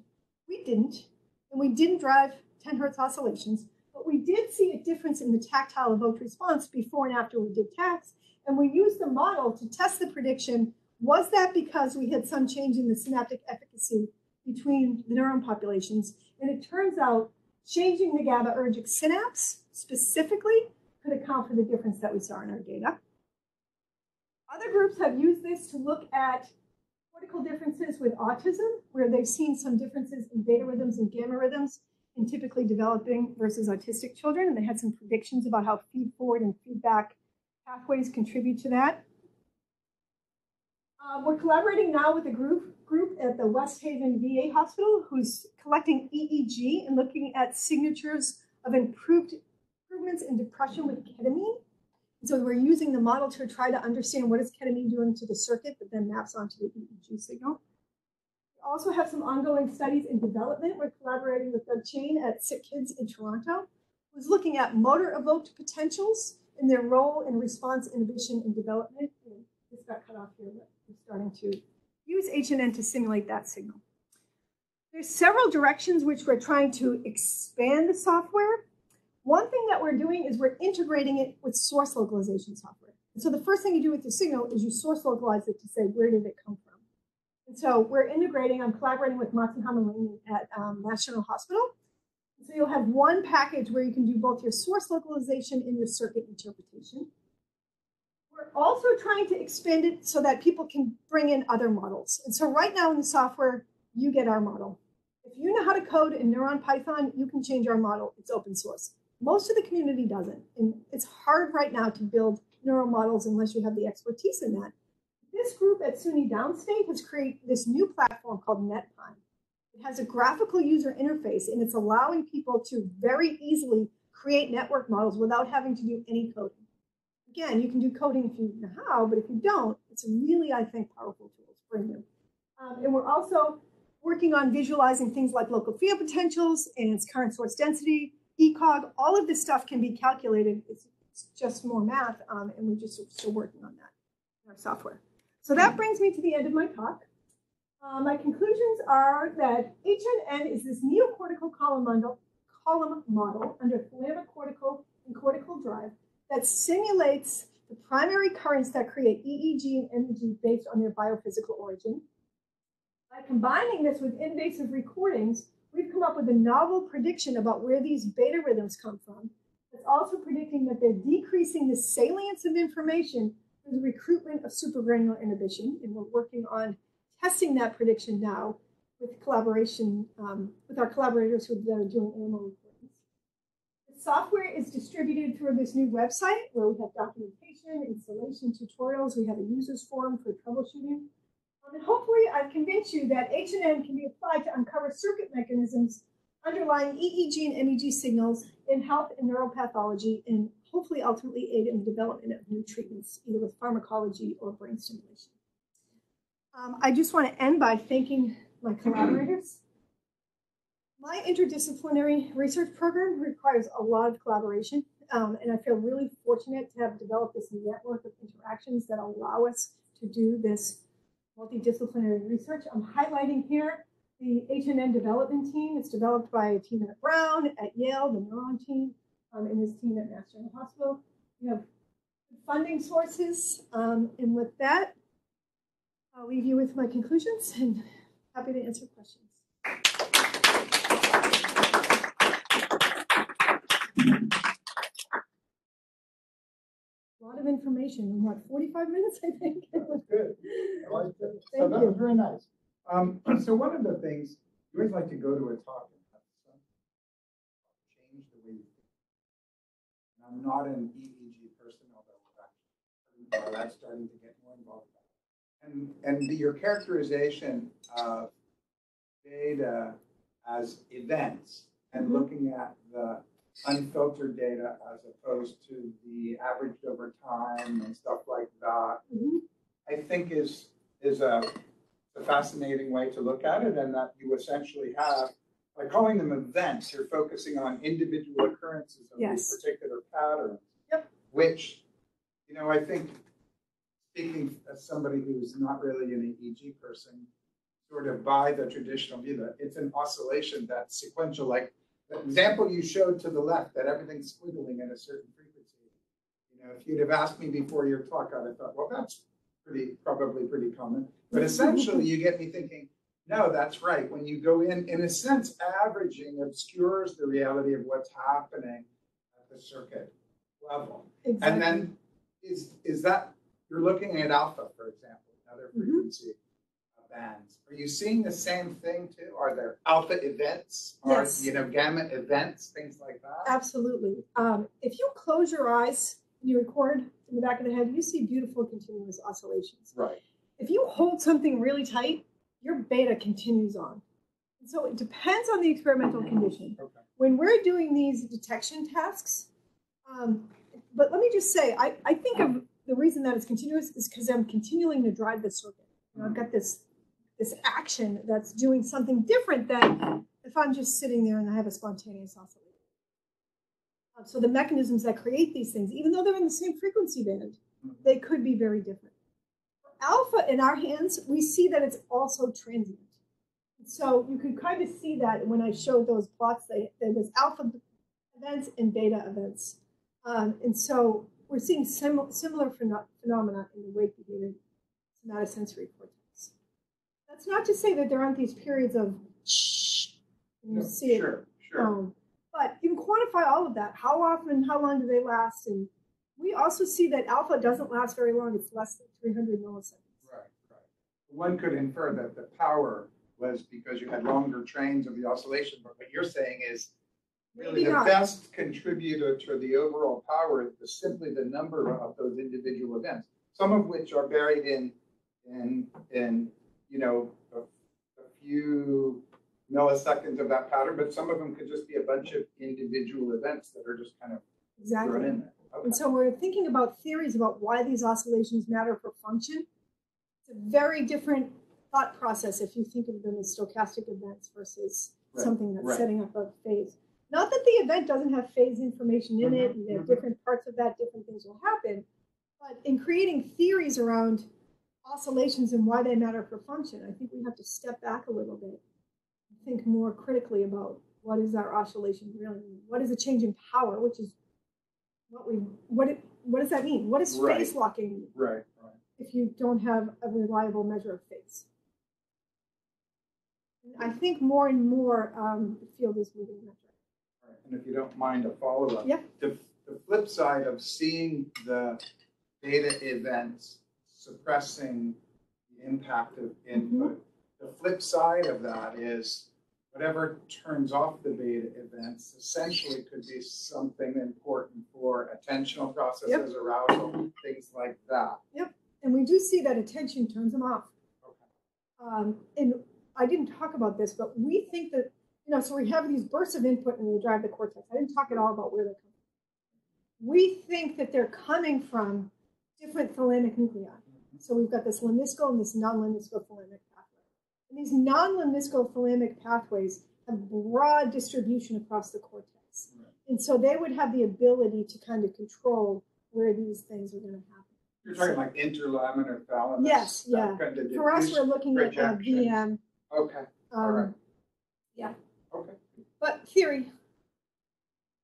We didn't, and we didn't drive 10 hertz oscillations, but we did see a difference in the tactile evoked response before and after we did tACS, and we used the model to test the prediction. Was that because we had some change in the synaptic efficacy between the neuron populations? And it turns out changing the GABAergic synapse specifically could account for the difference that we saw in our data. Other groups have used this to look at cortical differences with autism, where they've seen some differences in beta rhythms and gamma rhythms in typically developing versus autistic children. And they had some predictions about how feed forward and feedback pathways contribute to that. Uh, we're collaborating now with a group group at the West Haven VA Hospital who's collecting EEG and looking at signatures of improved improvements in depression with ketamine. So we're using the model to try to understand what is ketamine doing to the circuit that then maps onto the EEG signal. We also have some ongoing studies in development. We're collaborating with Doug Cheyne at Sick Kids in Toronto, who's looking at motor evoked potentials and their role in response inhibition and development. And this got cut off here, but we're starting to use HNN to simulate that signal. There's several directions which we're trying to expand the software. One thing that we're doing is we're integrating it with source localization software. So the first thing you do with your signal is you source localize it to say, where did it come from? And so we're integrating, I'm collaborating with Matti Hamalainen at um, National Hospital. So you'll have one package where you can do both your source localization and your circuit interpretation. We're also trying to expand it so that people can bring in other models. And so right now in the software, you get our model. If you know how to code in Neuron Python, you can change our model. It's open source. Most of the community doesn't. And it's hard right now to build neural models unless you have the expertise in that. This group at SUNY Downstate has created this new platform called NetPyNE. It has a graphical user interface and it's allowing people to very easily create network models without having to do any coding. Again, you can do coding if you know how, but if you don't, it's a really, I think, powerful tool. It's brand new. Um, and we're also working on visualizing things like local field potentials and its current source density, ECOG, all of this stuff can be calculated. It's, it's just more math, um, and we're just still working on that in our software. So that brings me to the end of my talk. Uh, my conclusions are that HNN is this neocortical column model, column model under thalamocortical and cortical drive that simulates the primary currents that create EEG and MEG based on their biophysical origin. By combining this with invasive recordings, we've come up with a novel prediction about where these beta rhythms come from. It's also predicting that they're decreasing the salience of information through the recruitment of supragranular inhibition, and we're working on testing that prediction now with collaboration um, with our collaborators who are doing animal recordings. The software is distributed through this new website where we have documentation, installation tutorials, we have a users forum for troubleshooting. And hopefully I've convinced you that HNN can be applied to uncover circuit mechanisms underlying EEG and MEG signals in health and neuropathology and hopefully ultimately aid in the development of new treatments, either with pharmacology or brain stimulation. Um, I just want to end by thanking my collaborators. My interdisciplinary research program requires a lot of collaboration, um, and I feel really fortunate to have developed this network of interactions that allow us to do this multidisciplinary research. I'm highlighting here the HNN development team. It's developed by a team at Brown, at Yale, the Neuron team, um, and his team at Mass General Hospital. We have funding sources, um, and with that, I'll leave you with my conclusions and happy to answer questions. A lot of information in what, 45 minutes, I think? That's good. I like. So Thank that you. was very nice. Um, so one of the things, you always like to go to a talk and have some change the way you think. And I'm not an EEG person, although actually, uh, that's starting to get more involved. And, and the- your characterization of data as events and Mhm. looking at the unfiltered data as opposed to the averaged over time and stuff like that, Mhm. I think is, is a, a fascinating way to look at it and that you essentially have, by calling them events, you're focusing on individual occurrences of Yes. these particular patterns. Yep. Which, you know, I think, speaking as somebody who's not really an EEG person, sort of by the traditional view that it's an oscillation that's sequential, like the example you showed to the left, that everything's squiggling at a certain frequency. You know, if you'd have asked me before your talk, I'd have thought, well, that's pretty, probably pretty common. But essentially, you get me thinking, no, that's right. When you go in, in a sense, averaging obscures the reality of what's happening at the circuit level. Exactly. And then is, is that, you're looking at alpha, for example, another Mhm. frequency uh, bands. Are you seeing the same thing too? Are there alpha events? Or, Yes. you know, gamma events, things like that? Absolutely. Um, if you close your eyes and you record in the back of the head, you see beautiful continuous oscillations. Right. If you hold something really tight, your beta continues on. And so it depends on the experimental condition. Okay. When we're doing these detection tasks, um, but let me just say, I, I think of the reason that it's continuous is because I'm continuing to drive the circuit. You know, I've got this this action that's doing something different than if I'm just sitting there and I have a spontaneous oscillation. Uh, So the mechanisms that create these things, even though they're in the same frequency band, Mhm. they could be very different. Alpha in our hands, we see that it's also transient. So you can kind of see that when I showed those plots, they, there was alpha events and beta events. Um, and so we're seeing sim- similar phenomena in the wake behavior somatosensory cortex. That's not to say that there aren't these periods of shh, you No, see it Sure, sure. um, but you can quantify all of that. How often, how long do they last? And we also see that alpha doesn't last very long. It's less than 300 milliseconds. Right, right. One could infer that the power was because you had longer trains of the oscillation, but what you're saying is really Maybe the not. best contributor to the overall power is simply the number of those individual events, some of which are buried in, in, in, you know, a, a few milliseconds of that pattern, but some of them could just be a bunch of individual events that are just kind of Exactly. thrown in there. Okay. And so we're thinking about theories about why these oscillations matter for function. It's a very different thought process if you think of them as stochastic events versus Right, something that's right. setting up a phase. Not that the event doesn't have phase information in it, Mhm, and there are mhm. different parts of that, different things will happen. But in creating theories around oscillations and why they matter for function, I think we have to step back a little bit and think more critically about what is our oscillation really mean? What is a change in power, which is what we what it what does that mean? What is Right. phase locking mean Right, right. if you don't have a reliable measure of phase? And I think more and more um, the field is moving that direction. Right, And if you don't mind a follow-up. Yeah. The, the flip side of seeing the data events suppressing the impact of input, the flip side of that is whatever turns off the beta events essentially could be something important for attentional processes, arousal, things like that. Yep. And we do see that attention turns them off. Okay. Um, and I didn't talk about this, but we think that, you know, so we have these bursts of input and they drive the cortex. I didn't talk at all about where they come from. We think that they're coming from different thalamic nuclei. So we've got this lemniscal and this non-lemniscal thalamic pathway. And these non-lemniscal thalamic pathways have broad distribution across the cortex. Right. And so they would have the ability to kind of control where these things are going to happen. You're talking like intralaminar thalamus? Yes, yeah. kind of For us, we're looking at uh, projection. VM. Okay, all right. Um, yeah. okay. But theory,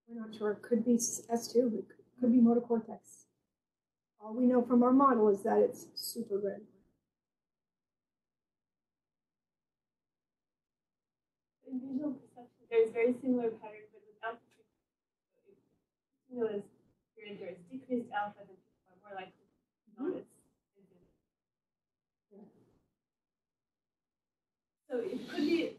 we're not sure. It could be S2, it could be motor cortex. All we know from our model is that it's supragranular. In visual perception, there's very similar patterns, but with if stimulus period there is decreased alpha, then people are more likely to notice. Yeah. Hmm? So it could be,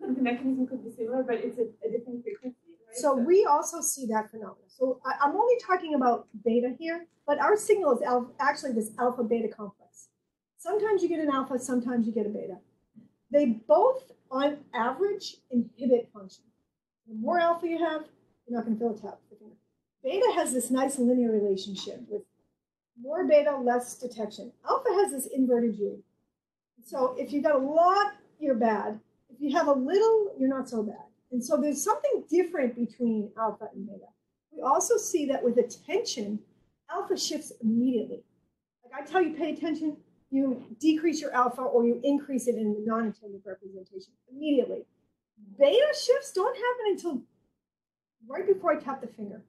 could, the mechanism could be similar, but it's a, a different frequency? So we also see that phenomenon. So I, I'm only talking about beta here, but our signal is alpha, actually this alpha beta complex. Sometimes you get an alpha, sometimes you get a beta. They both, on average, inhibit function. The more alpha you have, you're not going to feel a tap. Beta has this nice linear relationship with more beta, less detection. Alpha has this inverted U. So if you've got a lot, you're bad. If you have a little, you're not so bad. And so there's something different between alpha and beta. We also see that with attention, alpha shifts immediately. Like I tell you, pay attention, you decrease your alpha or you increase it in the non-intended representation immediately. Beta shifts don't happen until right before I tap the finger.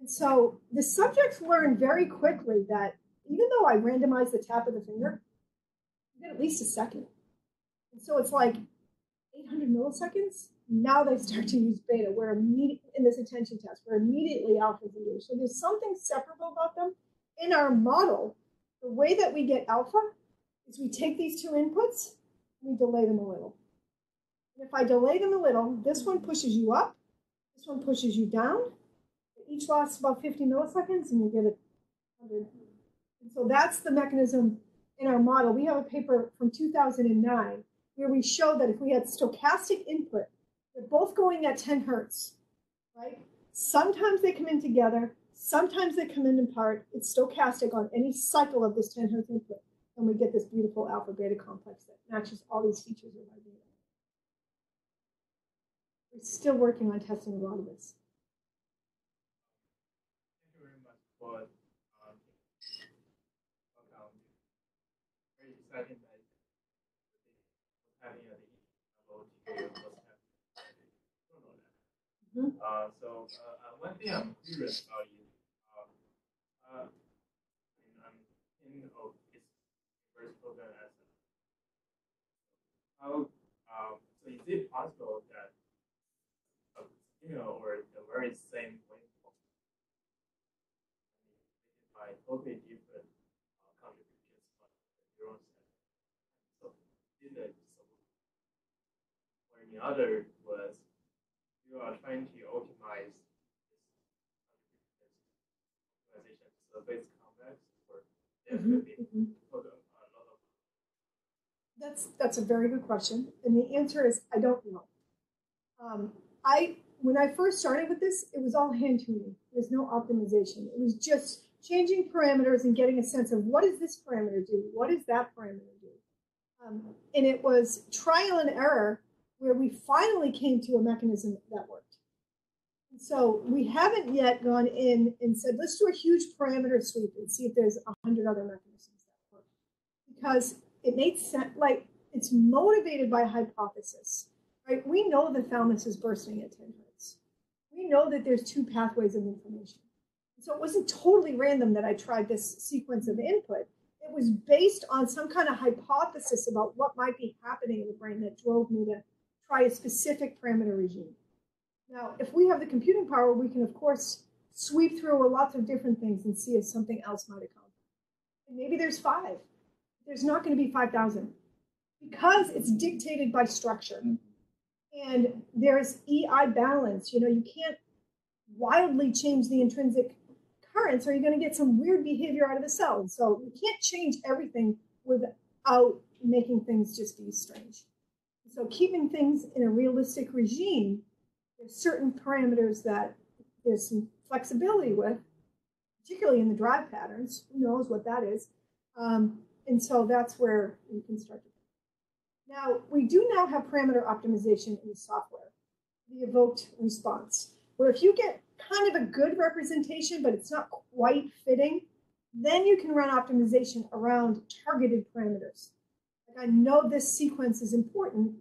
And so the subjects learn very quickly that even though I randomize the tap of the finger, you get at least a second. And so it's like 800 milliseconds. Now they start to use beta, immediately in this attention test, We're immediately alpha engaged. So there's something separable about them. In our model, the way that we get alpha is we take these two inputs, we delay them a little. And if I delay them a little, this one pushes you up, this one pushes you down. Each lasts about 50 milliseconds, and you get 100. And so that's the mechanism in our model. We have a paper from 2009 where we show that if we had stochastic input, they're both going at 10 hertz, right? Sometimes they come in together, sometimes they come in in part. It's stochastic on any cycle of this 10 hertz input. And we get this beautiful alpha beta complex that matches all these features of our data. We're still working on testing a lot of this. Thank you very much for um, account. Very exciting that having a level TKO was happening. Don't know that. Mhm. Uh, so uh, uh, one thing I'm curious about is, um, uh, I mean, I'm thinking of this first program as a, how, um, so is it possible that a signal or the very same waveform by totally different uh, contributions from the neuron cell. So is so or in other words, you are trying to optimize this optimization so it's complex or there Mhm, could be mhm. a a lot of That's that's a very good question, and the answer is I don't know. Um, I when I first started with this, it was all hand tuning. There's no optimization. It was just changing parameters and getting a sense of what does this parameter do, what does that parameter do, um, and it was trial and error where we finally came to a mechanism that worked. And so we haven't yet gone in and said let's do a huge parameter sweep and see if there's a hundred other mechanisms that work because it makes sense. Like it's motivated by hypothesis, right? We know the thalamus is bursting at 10 hertz. We know that there's two pathways of information. So it wasn't totally random that I tried this sequence of input. It was based on some kind of hypothesis about what might be happening in the brain that drove me to try a specific parameter regime. Now, if we have the computing power, we can, of course, sweep through lots of different things and see if something else might have come. And maybe there's five there's not going to be 5,000 because it's dictated by structure. And there's EI balance. You know, you can't wildly change the intrinsic currents or you're going to get some weird behavior out of the cell. So you can't change everything without making things just be strange. So keeping things in a realistic regime, there's certain parameters that there's some flexibility with, particularly in the drive patterns. Who knows what that is? Um, and so that's where you can start to. Now, we do now have parameter optimization in the software, the evoked response, where if you get kind of a good representation, but it's not quite fitting, then you can run optimization around targeted parameters. Like I know this sequence is important,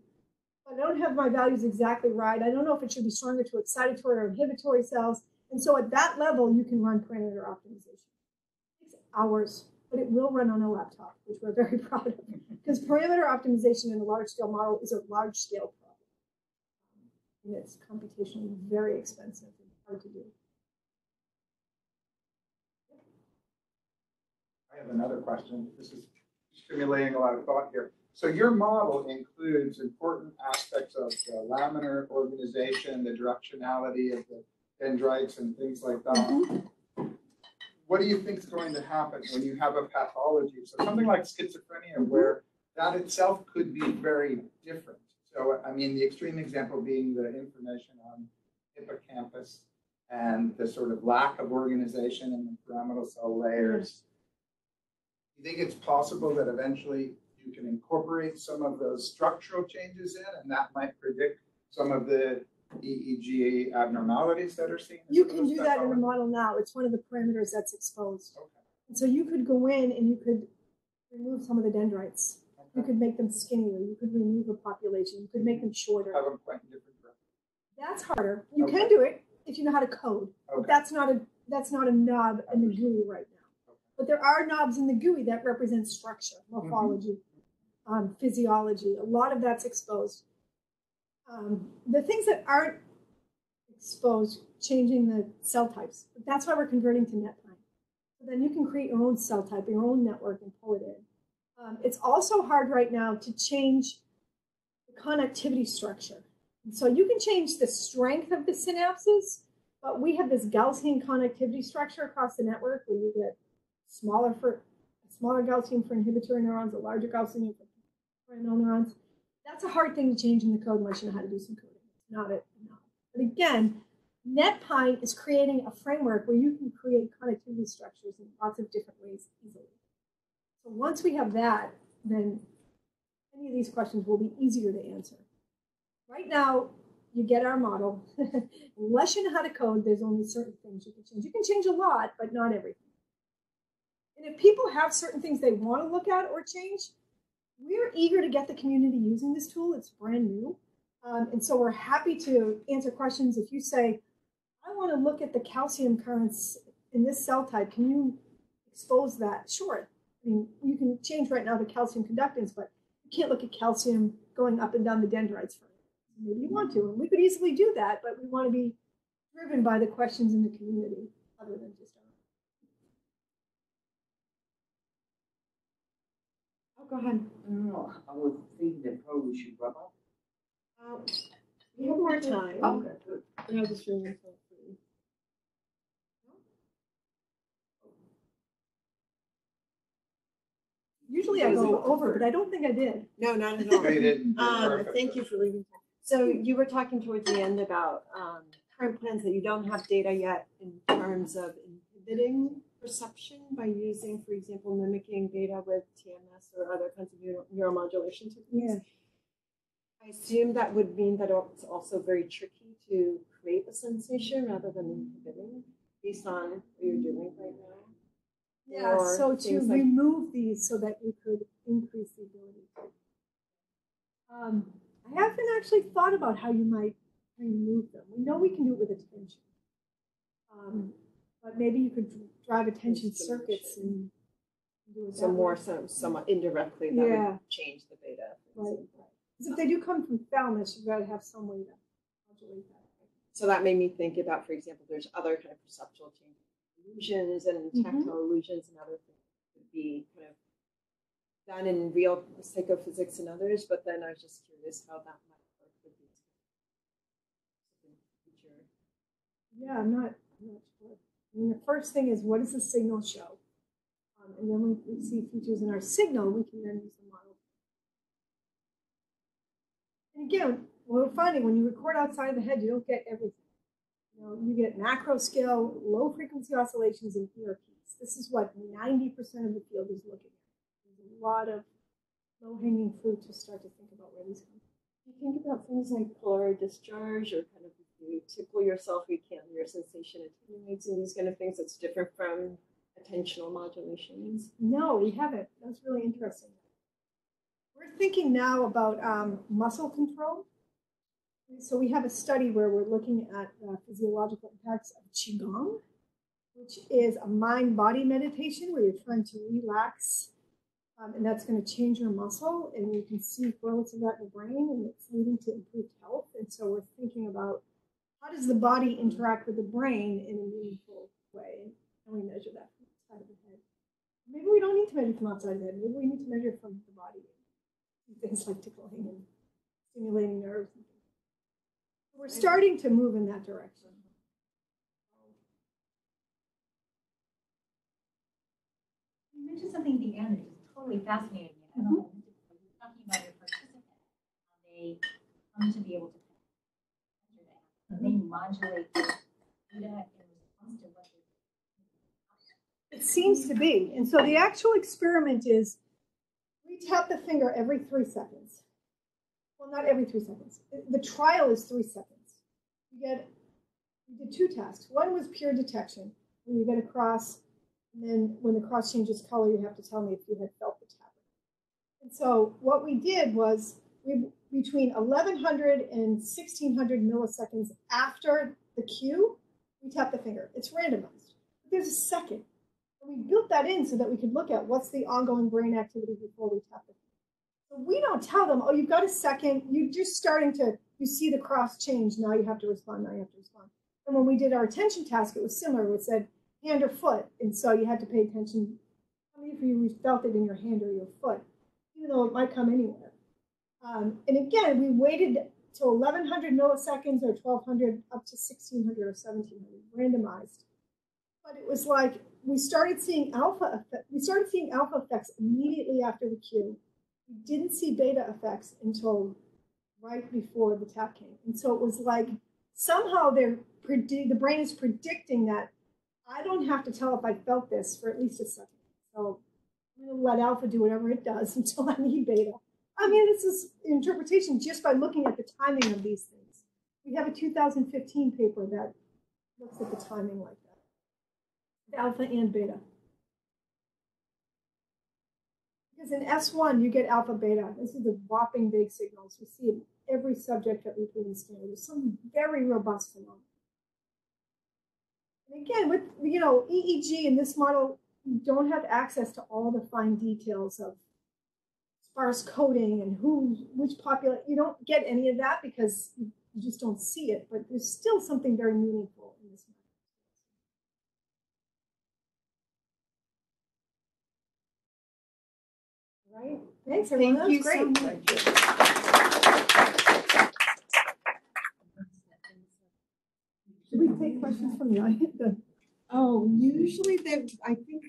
I don't have my values exactly right. I don't know if it should be stronger to excitatory or inhibitory cells. And so at that level, you can run parameter optimization. It takes hours but it will run on a laptop, which we're very proud of. Because parameter optimization in a large scale model is a large scale problem. And it's computationally very expensive and hard to do. I have another question. This is stimulating a lot of thought here. So your model includes important aspects of the laminar organization, the directionality of the dendrites and things like that. Mm -hmm what do you think is going to happen when you have a pathology? So something like schizophrenia, mm-hmm. where that itself could be very different. So, I mean, the extreme example being the information on hippocampus and the sort of lack of organization in the pyramidal cell layers. Do you think it's possible that eventually you can incorporate some of those structural changes in, and that might predict some of the EEG abnormalities that are seen? You can do that in the model now. It's one of the parameters that's exposed. Okay. And so you could go in and you could remove some of the dendrites. Okay. You could make them skinnier. You could remove a population. You could make them shorter. Have them quite different. That's harder. You okay. can do it if you know how to code. But that's not a that's not a knob in the GUI right now. But there are knobs in the GUI that represent structure, mm-hmm. morphology, mm-hmm. Um, physiology. A lot of that's exposed. Um, the things that aren't exposed, changing the cell types. That's why we're converting to NetPyNE. So then you can create your own cell type, your own network, and pull it in. Um, it's also hard right now to change the connectivity structure. And so you can change the strength of the synapses, but we have this Gaussian connectivity structure across the network where you get smaller for smaller Gaussian for inhibitory neurons, a larger Gaussian for neurons. That's a hard thing to change in the code unless you know how to do some coding. It's not it. No. But again, NetPyNE is creating a framework where you can create connectivity structures in lots of different ways easily. So once we have that, then any of these questions will be easier to answer. Right now, you get our model. Unless you know how to code, there's only certain things you can change. You can change a lot, but not everything. And if people have certain things they want to look at or change, we're eager to get the community using this tool. It's brand new. Um, and so we're happy to answer questions. If you say, I want to look at the calcium currents in this cell type, can you expose that? Sure. I mean, you can change right now the calcium conductance, but you can't look at calcium going up and down the dendrites for Maybe you want to, and we could easily do that, but we want to be driven by the questions in the community other than just go ahead. No, I was thinking that probably we should wrap up. Um, we have more time. Okay, good. Yeah, this room is so free. Usually I go over, but I don't think I did. No, not at all. They didn't Um, perfect. thank you for leaving. So you were talking towards the end about, um, current plans that you don't have data yet in terms of inhibiting perception by using, for example, mimicking data with TMS or other kinds of neuro- neuromodulation techniques. Yeah. I assume that would mean that it's also very tricky to create a sensation rather than inhibiting based on what you're doing right now. Yeah, Or so to like- remove these so that you could increase the ability to. Um, I haven't actually thought about how you might remove them. We know we can do it with attention. Um, but maybe you could drive attention circuits and do it So that more way. so somewhat indirectly that Yeah. would change the beta. Right. Because if they do come from thalamus, you've got to have some way to modulate that. So that made me think about, for example, there's other kind of perceptual changes, illusions and Mhm. tactile illusions and other things that could be kind of done in real psychophysics and others, but then I was just curious how that might work with these. in the future. Yeah, I'm not, I'm not the first thing is what does the signal show? Um, and then when we see features in our signal, we can then use the model. And again, what we're finding when you record outside the head, you don't get everything. You know, you get macro scale, low frequency oscillations and ERPs. This is what 90% of the field is looking at. There's a lot of low hanging fruit to start to think about where these come from. You think about things like corollary discharge or kind of you tickle yourself, you can't, your sensation attenuates and these kind of things that's different from attentional modulations? No, we haven't. That's really interesting. We're thinking now about um, muscle control. So we have a study where we're looking at uh, physiological impacts of qigong, which is a mind-body meditation where you're trying to relax, um, and that's going to change your muscle, and you can see correlates of that in the brain, and it's leading to improved health. And so we're thinking about how does the body interact with the brain in a meaningful way, and we measure that from the side of the head. Maybe we don't need to measure from outside the head. Maybe we need to measure from the body. Things like tickling and stimulating nerves. And. We're starting to move in that direction. You mentioned something at the end that just totally fascinated me. I don't mm-hmm. know. You're talking about your participant, how they come to be able to measure that. And they modulate in response to what they're It seems to be. And so the actual experiment is we tap the finger every three seconds. Well, not every three seconds. The trial is three seconds. You get, you did two tasks. One was pure detection, where you get a cross, and then when the cross changes color, you have to tell me if you had felt the tap. And so what we did was between 1100 and 1600 milliseconds after the cue, we tap the finger. It's randomized. But there's a second. And we built that in so that we could look at what's the ongoing brain activity before we tap it. We don't tell them, oh, you've got a second. You're just starting to, you see the cross change. Now you have to respond. Now you have to respond. And when we did our attention task, it was similar. It said hand or foot. And so you had to pay attention. How many of you felt it in your hand or your foot, even though it might come anywhere? Um, and again, we waited till 1100 milliseconds or 1200 up to 1600 or 1700, randomized. But it was like we started seeing alpha effect, we started seeing alpha effects immediately after the cue. We didn't see beta effects until right before the tap came. And so it was like somehow they're the brain is predicting that I don't have to tell if I felt this for at least a second. So I'm going to let alpha do whatever it does until I need beta. I mean, this is interpretation just by looking at the timing of these things. We have a 2015 paper that looks at the timing like that, alpha and beta. Because in S1, you get alpha beta. This is the whopping big signals. We see in every subject that we put in scan. There's some very robust phenomena. And again, with you know EEG in this model, you don't have access to all the fine details of sparse coding and who, which population. You don't get any of that because you just don't see it. But there's still something very meaningful in this. Right. Thanks, everyone. Thank you That's so much. Should we take questions from the audience? The- Oh, usually they, I think